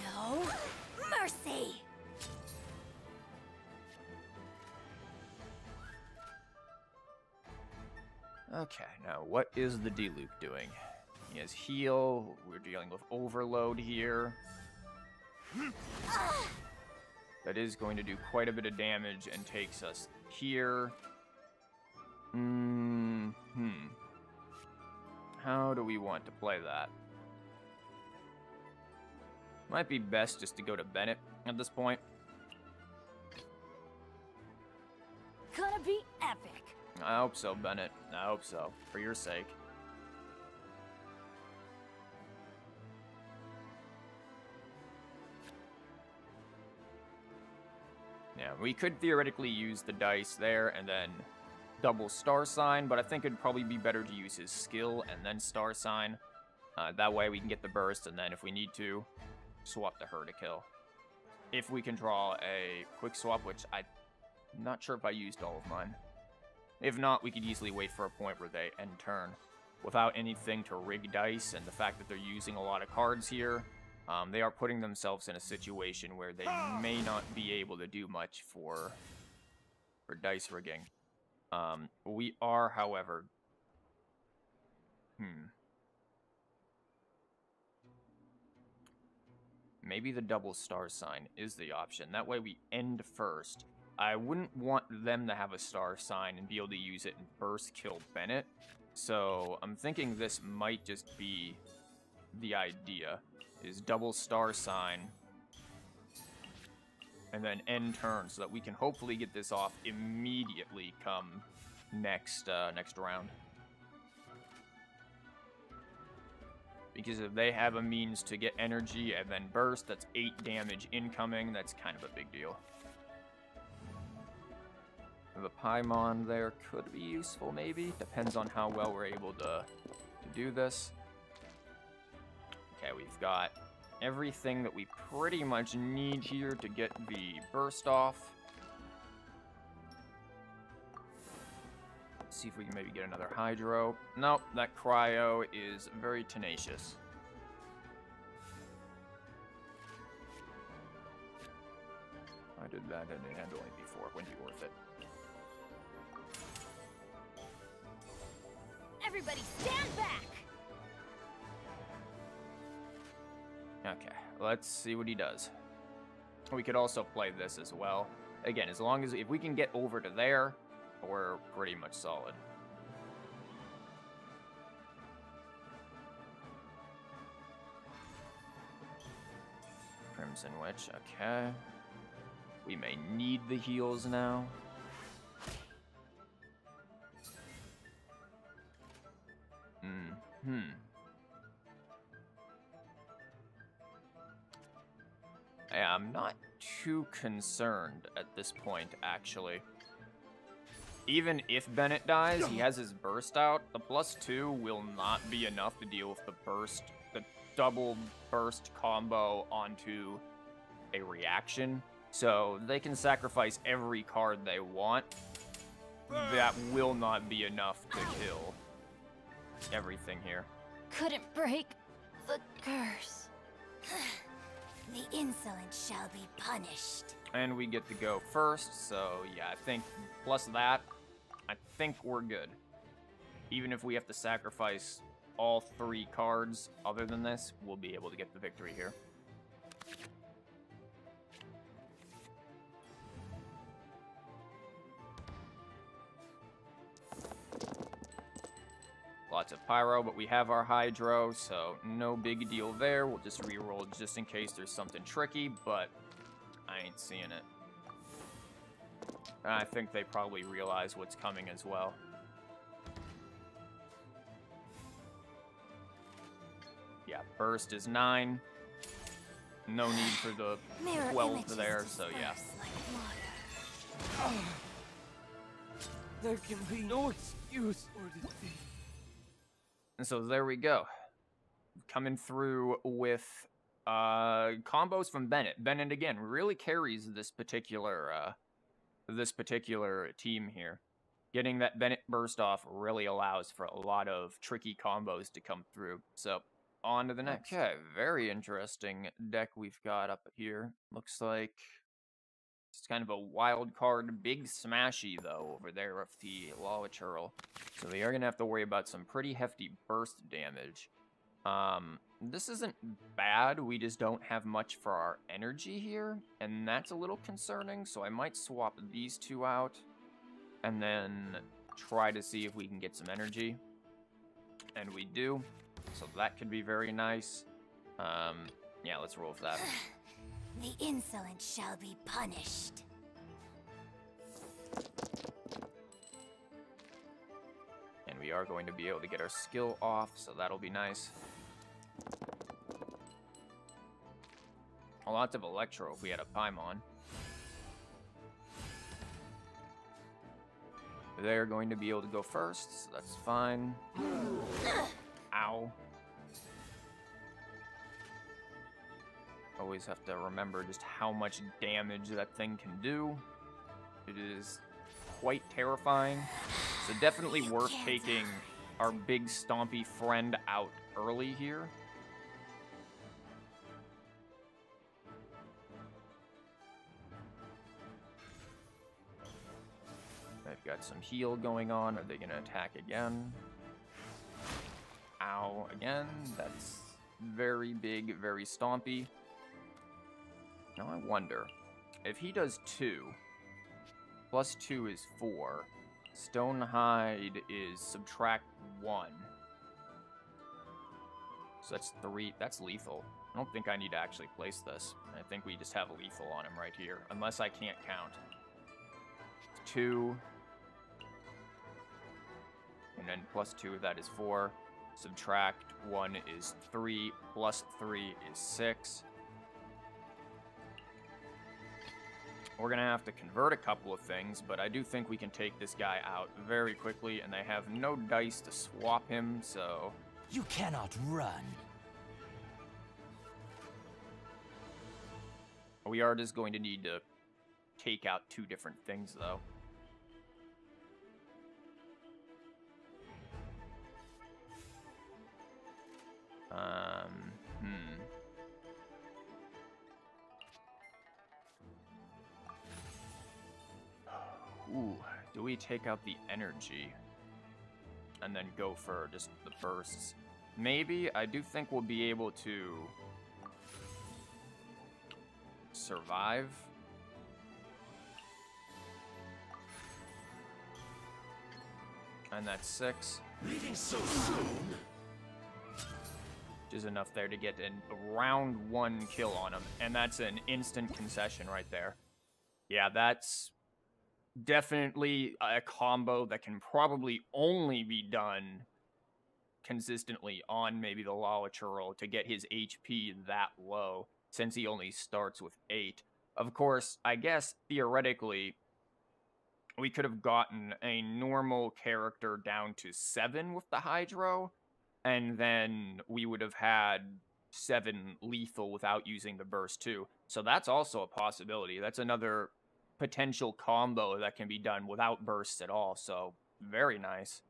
No mercy! Okay, now what is the Diluc doing? He has heal, we're dealing with overload here. That is going to do quite a bit of damage and takes us here. Mm hmm. How do we want to play that? Might be best just to go to Bennett at this point. Gonna be epic. I hope so, Bennett. I hope so, for your sake. Yeah, we could theoretically use the dice there and then double star sign, but I think it'd probably be better to use his skill and then star sign. Uh, that way we can get the burst, and then if we need to, swap to her to kill. If we can draw a quick swap, which I'm not sure if I used all of mine. If not, we could easily wait for a point where they end turn. Without anything to rig dice and the fact that they're using a lot of cards here, um, they are putting themselves in a situation where they may not be able to do much for for dice rigging. Um, we are, however, hmm. Maybe the double star sign is the option. That way we end first. I wouldn't want them to have a star sign and be able to use it and burst kill Bennett. So I'm thinking this might just be the idea. Is double star sign and then end turn so that we can hopefully get this off immediately come next uh, next round. Because if they have a means to get energy and then burst, that's 8 damage incoming, that's kind of a big deal. The Paimon there could be useful, maybe. Depends on how well we're able to, to do this. Okay, we've got everything that we pretty much need here to get the burst off. Let's see if we can maybe get another Hydro. Nope, that Cryo is very tenacious. I did that in handling before. Wouldn't be worth it. Everybody stand back! Okay, let's see what he does. We could also play this as well. Again, as long as if we can get over to there, we're pretty much solid. Crimson Witch, okay. We may need the heals now. Hmm. I'm not too concerned at this point, actually. Even if Bennett dies, he has his burst out. The plus two will not be enough to deal with the burst, the double burst combo onto a reaction. So they can sacrifice every card they want. That ah. will not be enough to kill everything here. Couldn't break the curse. The insolent shall be punished. And we get to go first, so yeah, I think plus that, I think we're good. Even if we have to sacrifice all three cards other than this, we'll be able to get the victory here. Lots of pyro, but we have our hydro, so no big deal there. We'll just re-roll just in case there's something tricky, but I ain't seeing it. And I think they probably realize what's coming as well. Yeah, burst is 9. No need for the Mirror 12 images there, so yeah. like. There can be no excuse for defeat. And so there we go. Coming through with uh combos from Bennett. Bennett again really carries this particular uh this particular team here. Getting that Bennett burst off really allows for a lot of tricky combos to come through. So on to the next. Okay, very interesting deck we've got up here. Looks like it's kind of a wild card, big smashy though over there of the Lawachurl. So we are gonna have to worry about some pretty hefty burst damage. Um, this isn't bad, we just don't have much for our energy here, and that's a little concerning, so I might swap these two out, and then try to see if we can get some energy. And we do, so that could be very nice. Um, yeah, let's roll with that. The insolent shall be punished. And we are going to be able to get our skill off, so that'll be nice. Lots of Electro if we had a Paimon. They're going to be able to go first, so that's fine. Ow. Always have to remember just how much damage that thing can do. It is quite terrifying. So definitely worth taking our big stompy friend out early here. They've got some heal going on. Are they going to attack again? Ow, again. That's very big, very stompy. Now I wonder, if he does two, plus two is four, Stonehide is subtract one. So that's three, that's lethal. I don't think I need to actually place this. I think we just have lethal on him right here, unless I can't count. Two, and then plus two that is four. Subtract one is three, plus three is six. We're gonna have to convert a couple of things, but I do think we can take this guy out very quickly, and they have no dice to swap him, so... You cannot run. We are just going to need to take out two different things, though. Um, hmm. Ooh, do we take out the energy and then go for just the bursts? Maybe. I do think we'll be able to survive. And that's six. Leaving so soon? Which is enough there to get a round one kill on him. And that's an instant concession right there. Yeah, that's definitely a combo that can probably only be done consistently on maybe the Lawachurl to get his HP that low, since he only starts with 8. Of course, I guess theoretically, we could have gotten a normal character down to 7 with the Hydro, and then we would have had 7 lethal without using the burst too. So that's also a possibility. That's another potential combo that can be done without bursts at all, so very nice.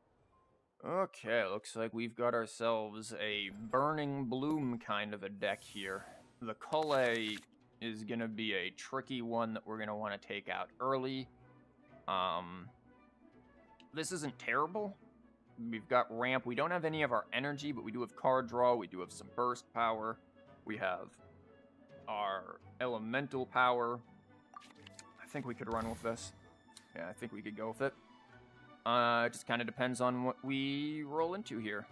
Okay, looks like we've got ourselves a Burning Bloom kind of a deck here. The Collei is going to be a tricky one that we're going to want to take out early. Um, this isn't terrible. We've got ramp. We don't have any of our energy, but we do have card draw. We do have some burst power. We have our elemental power. I think we could run with this. Yeah, I think we could go with it. Uh, it just kind of depends on what we roll into here.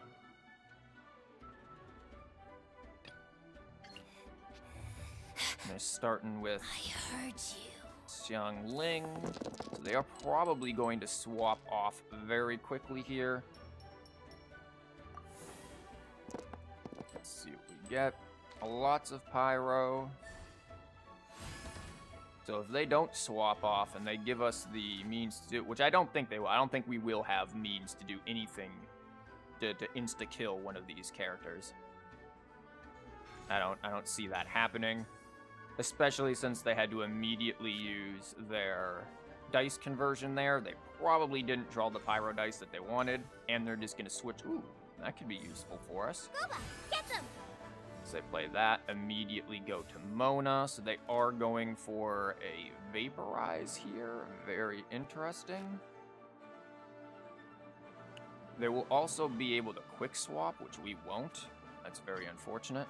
Starting with I heard you. Xiangling. So they are probably going to swap off very quickly here. Let's see what we get. Lots of Pyro. So if they don't swap off and they give us the means to do, which I don't think they will, I don't think we will have means to do anything to, to insta kill one of these characters. I don't I don't see that happening, especially since they had to immediately use their dice conversion there. They probably didn't draw the pyro dice that they wanted, and they're just gonna switch. Ooh, that could be useful for us. Guoba, get them! So they play that, immediately go to Mona. So they are going for a Vaporize here. Very interesting. They will also be able to quick swap, which we won't. That's very unfortunate.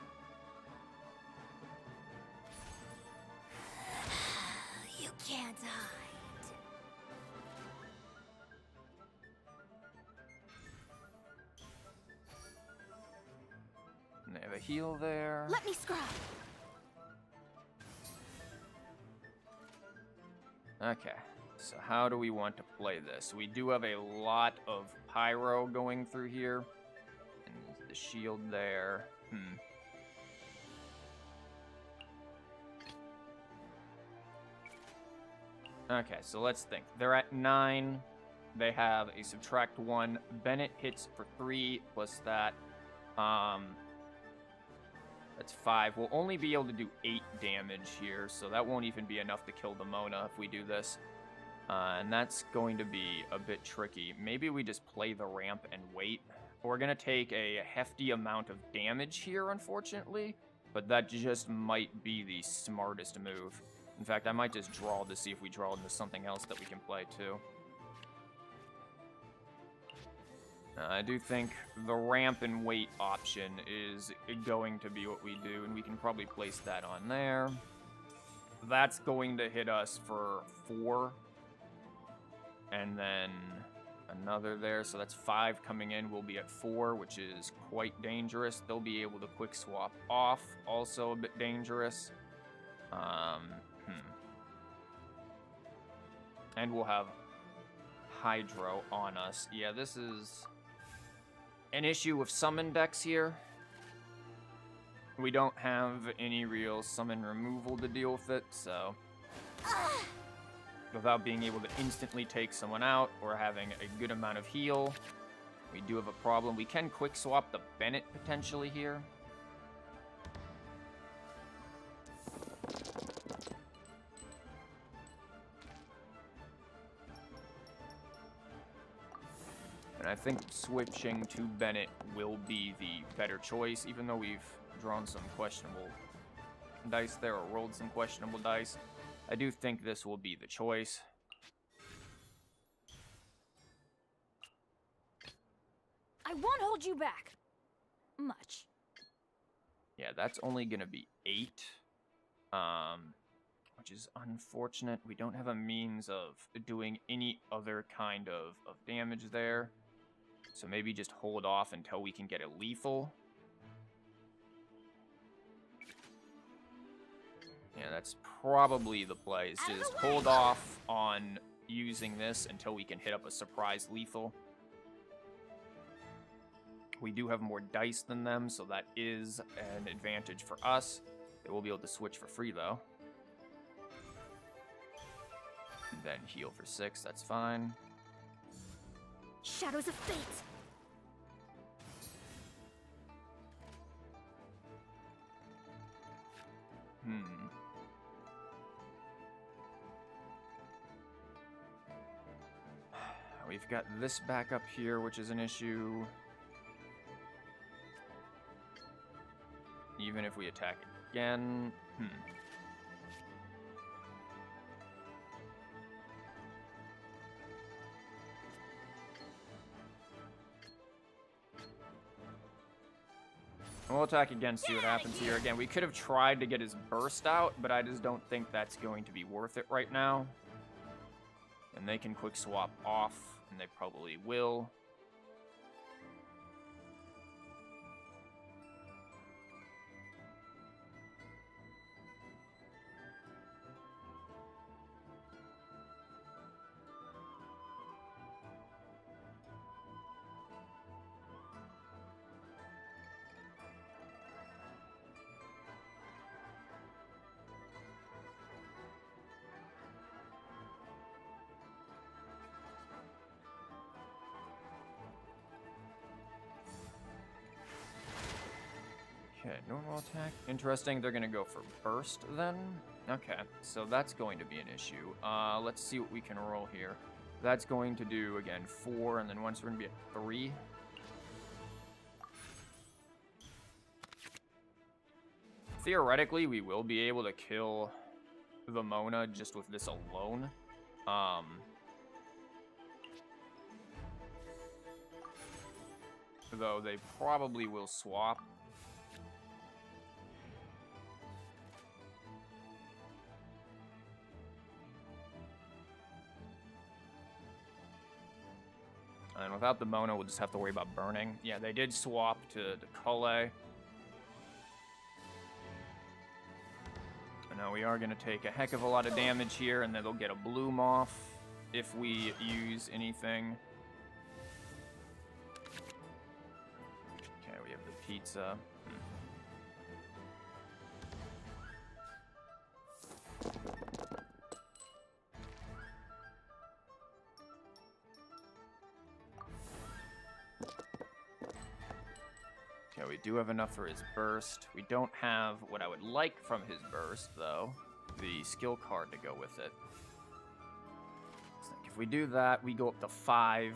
You can't hide. And they have a heal there. Let me scrub. Okay, so how do we want to play this? We do have a lot of pyro going through here. And the shield there. Hmm. Okay, so let's think. They're at nine. They have a subtract one. Bennett hits for three plus that. Um, that's five. We'll only be able to do eight damage here, so that won't even be enough to kill the Mona if we do this. Uh, and that's going to be a bit tricky. Maybe we just play the ramp and wait. We're going to take a hefty amount of damage here, unfortunately, but that just might be the smartest move. In fact, I might just draw to see if we draw into something else that we can play too. Uh, I do think the ramp and wait option is going to be what we do, and we can probably place that on there. That's going to hit us for four. And then another there, so that's five coming in. We'll be at four, which is quite dangerous. They'll be able to quick swap off, also a bit dangerous. Um, hmm. And we'll have Hydro on us. Yeah, this is an issue with summon decks here. We don't have any real summon removal to deal with it, so without being able to instantly take someone out or having a good amount of heal, we do have a problem. We can quick swap the Bennett potentially here. And I think switching to Bennett will be the better choice, even though we've drawn some questionable dice there, or rolled some questionable dice. I do think this will be the choice. I won't hold you back. Much. Yeah, that's only going to be eight. Um, which is unfortunate. We don't have a means of doing any other kind of, of damage there. So maybe just hold off until we can get a lethal. Yeah, that's probably the play, is just hold off on using this until we can hit up a surprise lethal. We do have more dice than them, so that is an advantage for us. They will be able to switch for free, though. Then heal for six, that's fine. Shadows of fate. Hmm. We've got this back up here, which is an issue. Even if we attack again, hmm. Attack again, see what happens here. Again, we could have tried to get his burst out, but I just don't think that's going to be worth it right now. And they can quick swap off, and they probably will. Interesting, they're gonna go for burst then. Okay, so that's going to be an issue. Uh, let's see what we can roll here. That's going to do, again, four, and then once we're gonna be at three. Theoretically, we will be able to kill the Mona just with this alone. Um, though they probably will swap without the Mona, we'll just have to worry about burning. Yeah, they did swap to the Collei. Now we are going to take a heck of a lot of damage here, and then they'll get a Bloom off if we use anything. Okay, we have the pizza. Do have enough for his burst. We don't have what I would like from his burst, though. The skill card to go with it. If we do that, we go up to five.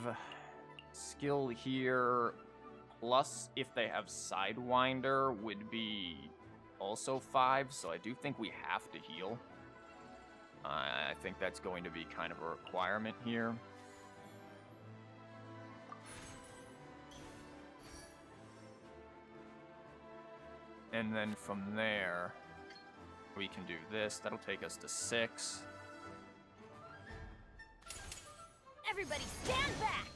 Skill here, plus if they have Sidewinder, would be also five. So I do think we have to heal. Uh, I think that's going to be kind of a requirement here. And then from there, we can do this. That'll take us to six. Everybody stand back!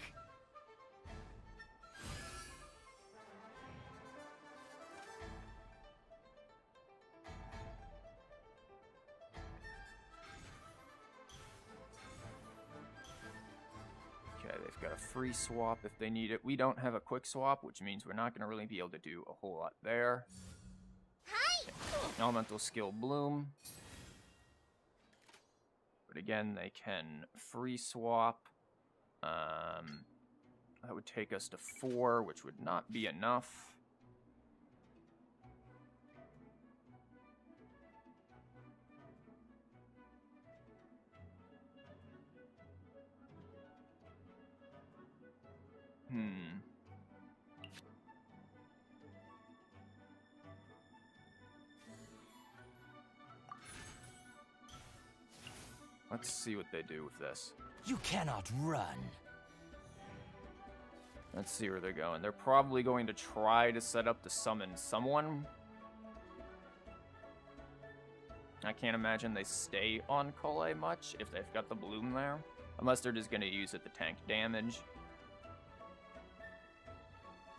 Okay, they've got a free swap if they need it. We don't have a quick swap, which means we're not going to really be able to do a whole lot there. Elemental skill bloom. But again, they can free swap. Um, that would take us to four, which would not be enough. Hmm. Let's see what they do with this. You cannot run. Let's see where they're going. They're probably going to try to set up to summon someone. I can't imagine they stay on Collei much if they've got the bloom there. Unless they're just going to use it to tank damage.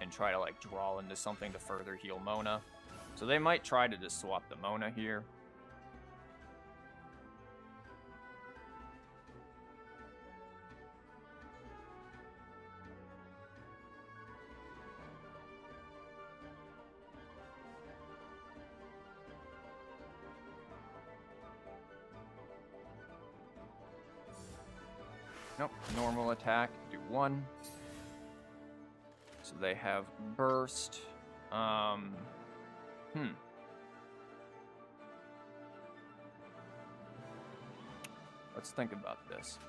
and try to like draw into something to further heal Mona. So they might try to just swap the Mona here. Attack, do one. So they have burst. Um, hmm. Let's think about this.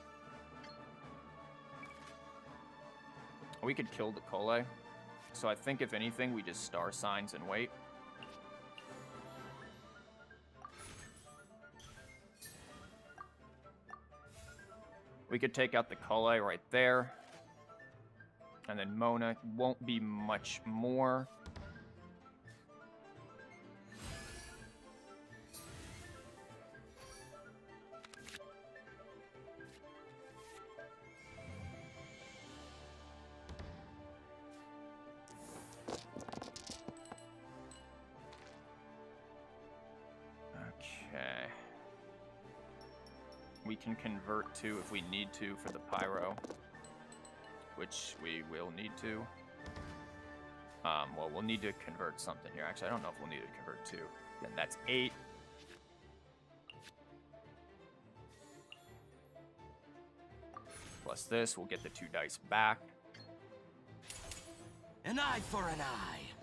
We could kill the Collei. So I think if anything, we just star signs and wait. We could take out the Collei right there. And then Mona won't be much more. We can convert to if we need to for the pyro which we will need to. Um, well, we'll need to convert something here. Actually, I don't know if we'll need to convert to. Then that's eight. Plus this, we'll get the two dice back. An eye for an eye.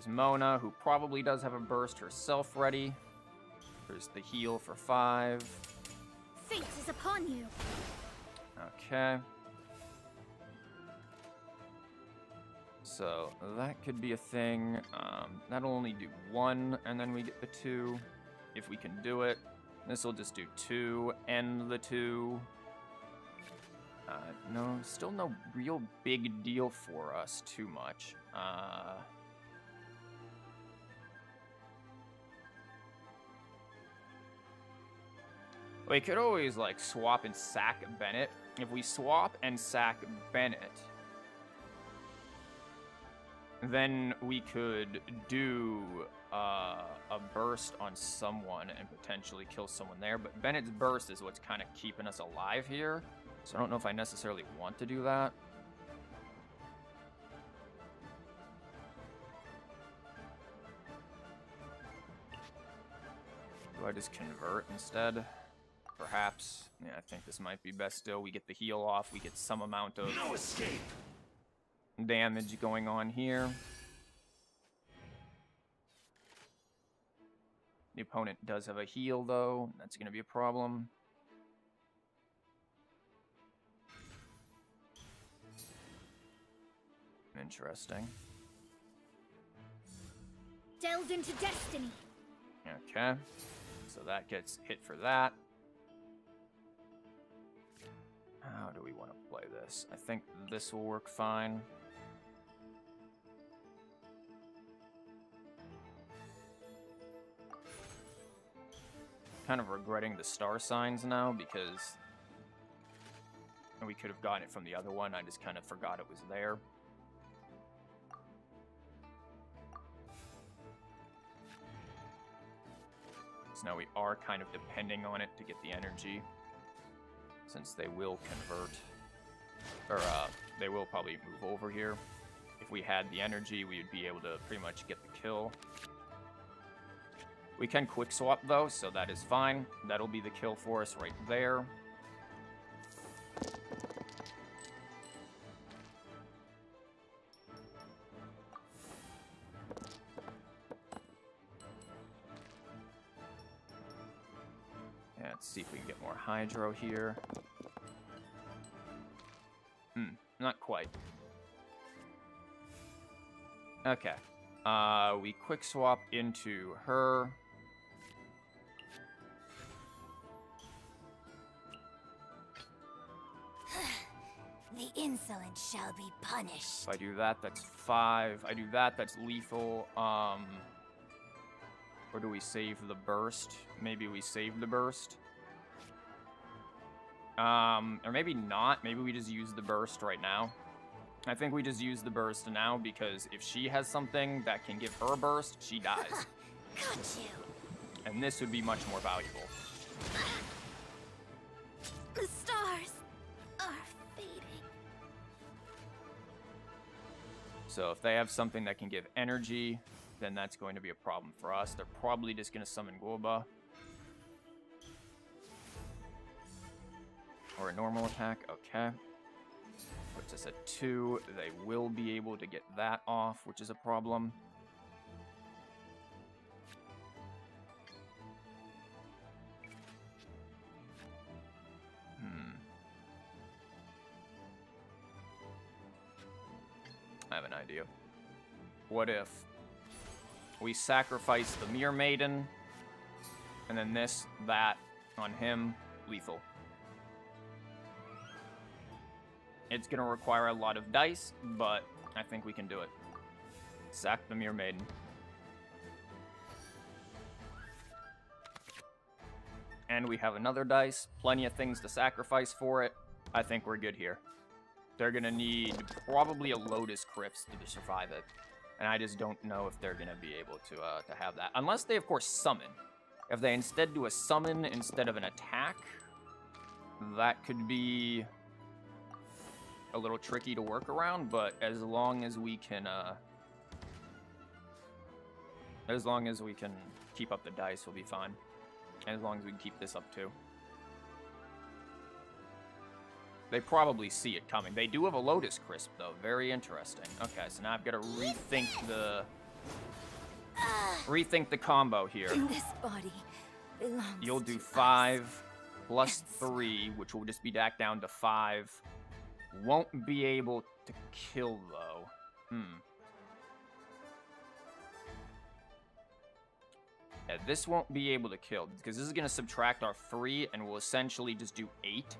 There's Mona, who probably does have a burst herself ready. There's the heal for five. Fate is upon you. Okay. So that could be a thing. Um, that'll only do one, and then we get the two, if we can do it. This will just do two and the two. Uh, no, still no real big deal for us too much. Uh, we could always like swap and sack Bennett. If we swap and sack Bennett, then we could do uh, a burst on someone and potentially kill someone there. But Bennett's burst is what's kind of keeping us alive here. So I don't know if I necessarily want to do that. Do I just convert instead? Perhaps. Yeah, I think this might be best still. We get the heal off. We get some amount of No escape. damage going on here. The opponent does have a heal, though. That's going to be a problem. Interesting. Delved into destiny. Okay. So that gets hit for that. How do we want to play this? I think this will work fine. Kind of regretting the star signs now because we could have gotten it from the other one. I just kind of forgot it was there. So now we are kind of depending on it to get the energy. Since they will convert. Or, uh, they will probably move over here. If we had the energy, we would be able to pretty much get the kill. We can quick swap, though, so that is fine. That'll be the kill for us right there. Let's see if we can get more hydro here. Hmm, not quite. Okay. Uh, we quick swap into her. The insolent shall be punished. If I do that, that's five. I do that, that's lethal. Um, or Or do we save the burst? Maybe we save the burst. Um, or maybe not. Maybe we just use the burst right now. I think we just use the burst now because if she has something that can give her a burst, she dies. Got you. And this would be much more valuable. The stars are fading. So if they have something that can give energy, then that's going to be a problem for us. They're probably just going to summon Guoba. Or a normal attack, okay. Puts us at two. They will be able to get that off, which is a problem. Hmm. I have an idea. What if we sacrifice the Mirror Maiden, and then this, that, on him, lethal. It's gonna require a lot of dice, but I think we can do it. Sack the Mirror Maiden. And we have another dice, plenty of things to sacrifice for it. I think we're good here. They're gonna need probably a Lotus Crisp to survive it. And I just don't know if they're gonna be able to uh, to have that. Unless they, of course, summon. If they instead do a summon instead of an attack, that could be a little tricky to work around, but as long as we can, uh, as long as we can keep up the dice, we'll be fine. As long as we can keep this up too. They probably see it coming. They do have a Lotus Crisp, though. Very interesting. Okay, so now I've got to rethink the... Rethink the combo here. This body belongs You'll do five plus three, which will just be back down to five. Won't be able to kill, though. Hmm. Yeah, this won't be able to kill, because this is going to subtract our three, and we'll essentially just do eight,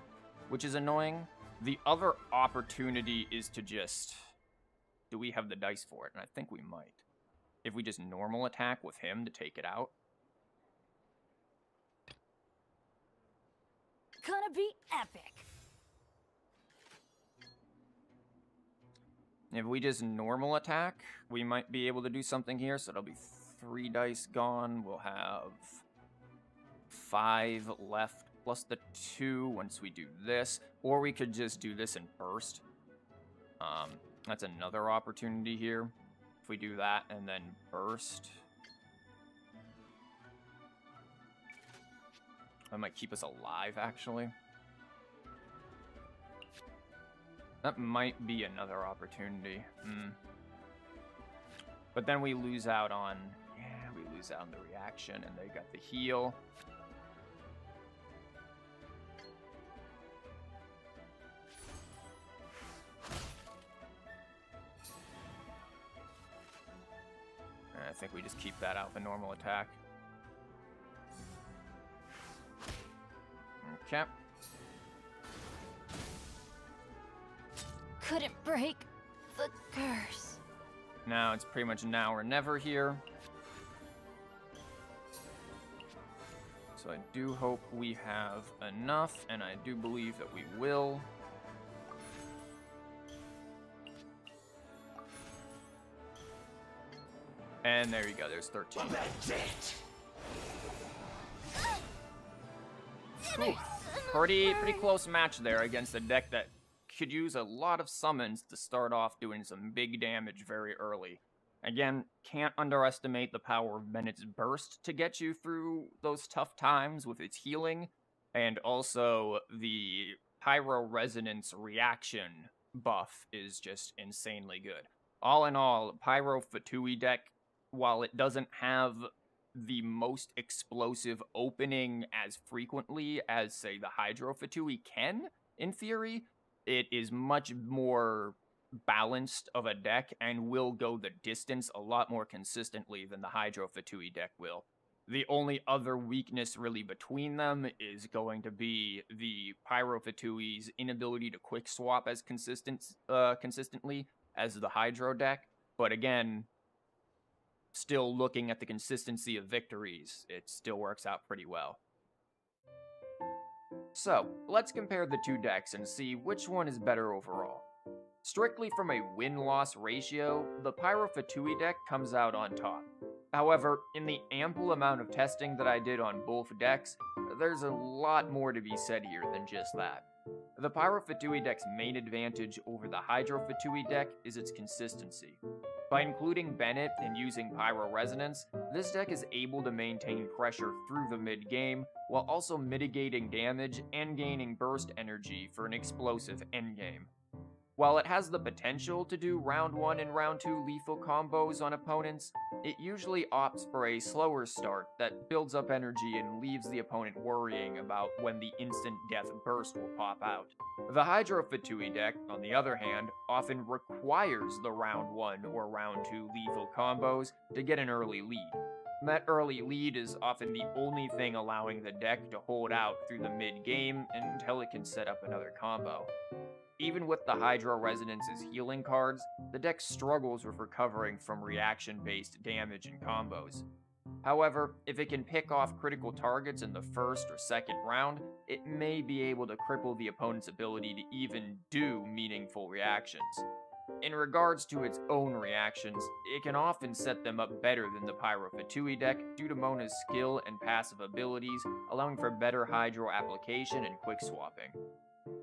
which is annoying. The other opportunity is to just... Do we have the dice for it? And I think we might. If we just normal attack with him to take it out. Gonna be epic. If we just normal attack, we might be able to do something here. So it'll be three dice gone. We'll have five left plus the two once we do this. Or we could just do this and burst. Um, that's another opportunity here. If we do that and then burst. That might keep us alive, actually. That might be another opportunity. Hmm. But then we lose out on... Yeah, we lose out on the reaction, and they got the heal. And I think we just keep that out the normal attack. Okay. Couldn't break the curse. Now it's pretty much now or never here. So I do hope we have enough, and I do believe that we will. And there you go, there's 13. Ooh, pretty, pretty close match there against a deck that could use a lot of summons to start off doing some big damage very early. Again, can't underestimate the power of Bennett's Burst to get you through those tough times with its healing, and also the Pyro Resonance reaction buff is just insanely good. All in all, Pyro Fatui deck, while it doesn't have the most explosive opening as frequently as, say, the Hydro Fatui can, in theory, it is much more balanced of a deck and will go the distance a lot more consistently than the Hydro Fatui deck will. The only other weakness really between them is going to be the Pyro Fatui's inability to quick swap as consistent uh, consistently as the Hydro deck. But again, still looking at the consistency of victories, it still works out pretty well. So, let's compare the two decks and see which one is better overall. Strictly from a win-loss ratio, the Pyro Fatui deck comes out on top. However, in the ample amount of testing that I did on both decks, there's a lot more to be said here than just that. The Pyro Fatui deck's main advantage over the Hydro Fatui deck is its consistency. By including Bennett and using Pyro Resonance, this deck is able to maintain pressure through the mid-game, while also mitigating damage and gaining burst energy for an explosive endgame. While it has the potential to do round 1 and round 2 lethal combos on opponents, it usually opts for a slower start that builds up energy and leaves the opponent worrying about when the instant death burst will pop out. The Hydro Fatui deck, on the other hand, often requires the round 1 or round 2 lethal combos to get an early lead. That early lead is often the only thing allowing the deck to hold out through the mid-game until it can set up another combo. Even with the Hydro Resonance's healing cards, the deck struggles with recovering from reaction-based damage and combos. However, if it can pick off critical targets in the first or second round, it may be able to cripple the opponent's ability to even do meaningful reactions. In regards to its own reactions, it can often set them up better than the Pyro Fatui deck due to Mona's skill and passive abilities, allowing for better Hydro application and quick swapping.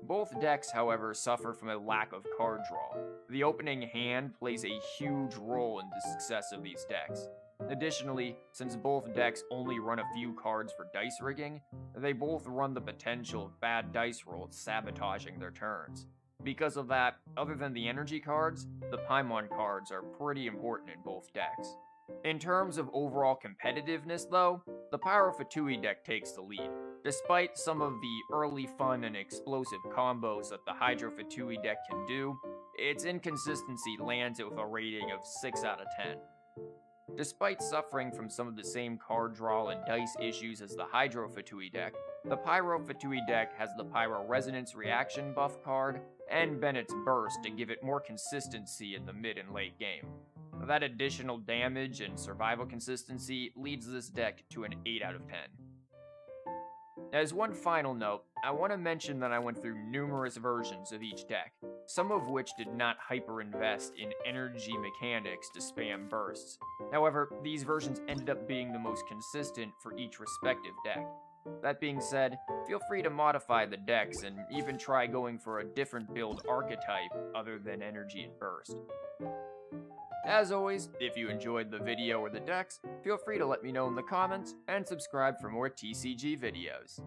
Both decks, however, suffer from a lack of card draw. The opening hand plays a huge role in the success of these decks. Additionally, since both decks only run a few cards for dice rigging, they both run the potential of bad dice rolls sabotaging their turns. Because of that, other than the energy cards, the Paimon cards are pretty important in both decks. In terms of overall competitiveness, though, the Pyro Fatui deck takes the lead. Despite some of the early fun and explosive combos that the Hydro Fatui deck can do, its inconsistency lands it with a rating of 6 out of 10. Despite suffering from some of the same card draw and dice issues as the Hydro Fatui deck, the Pyro Fatui deck has the Pyro Resonance reaction buff card and Bennett's Burst to give it more consistency in the mid and late game. That additional damage and survival consistency leads this deck to an 8 out of 10. As one final note, I want to mention that I went through numerous versions of each deck, some of which did not hyper-invest in energy mechanics to spam bursts. However, these versions ended up being the most consistent for each respective deck. That being said, feel free to modify the decks and even try going for a different build archetype other than energy and burst. As always, if you enjoyed the video or the decks, feel free to let me know in the comments and subscribe for more TCG videos.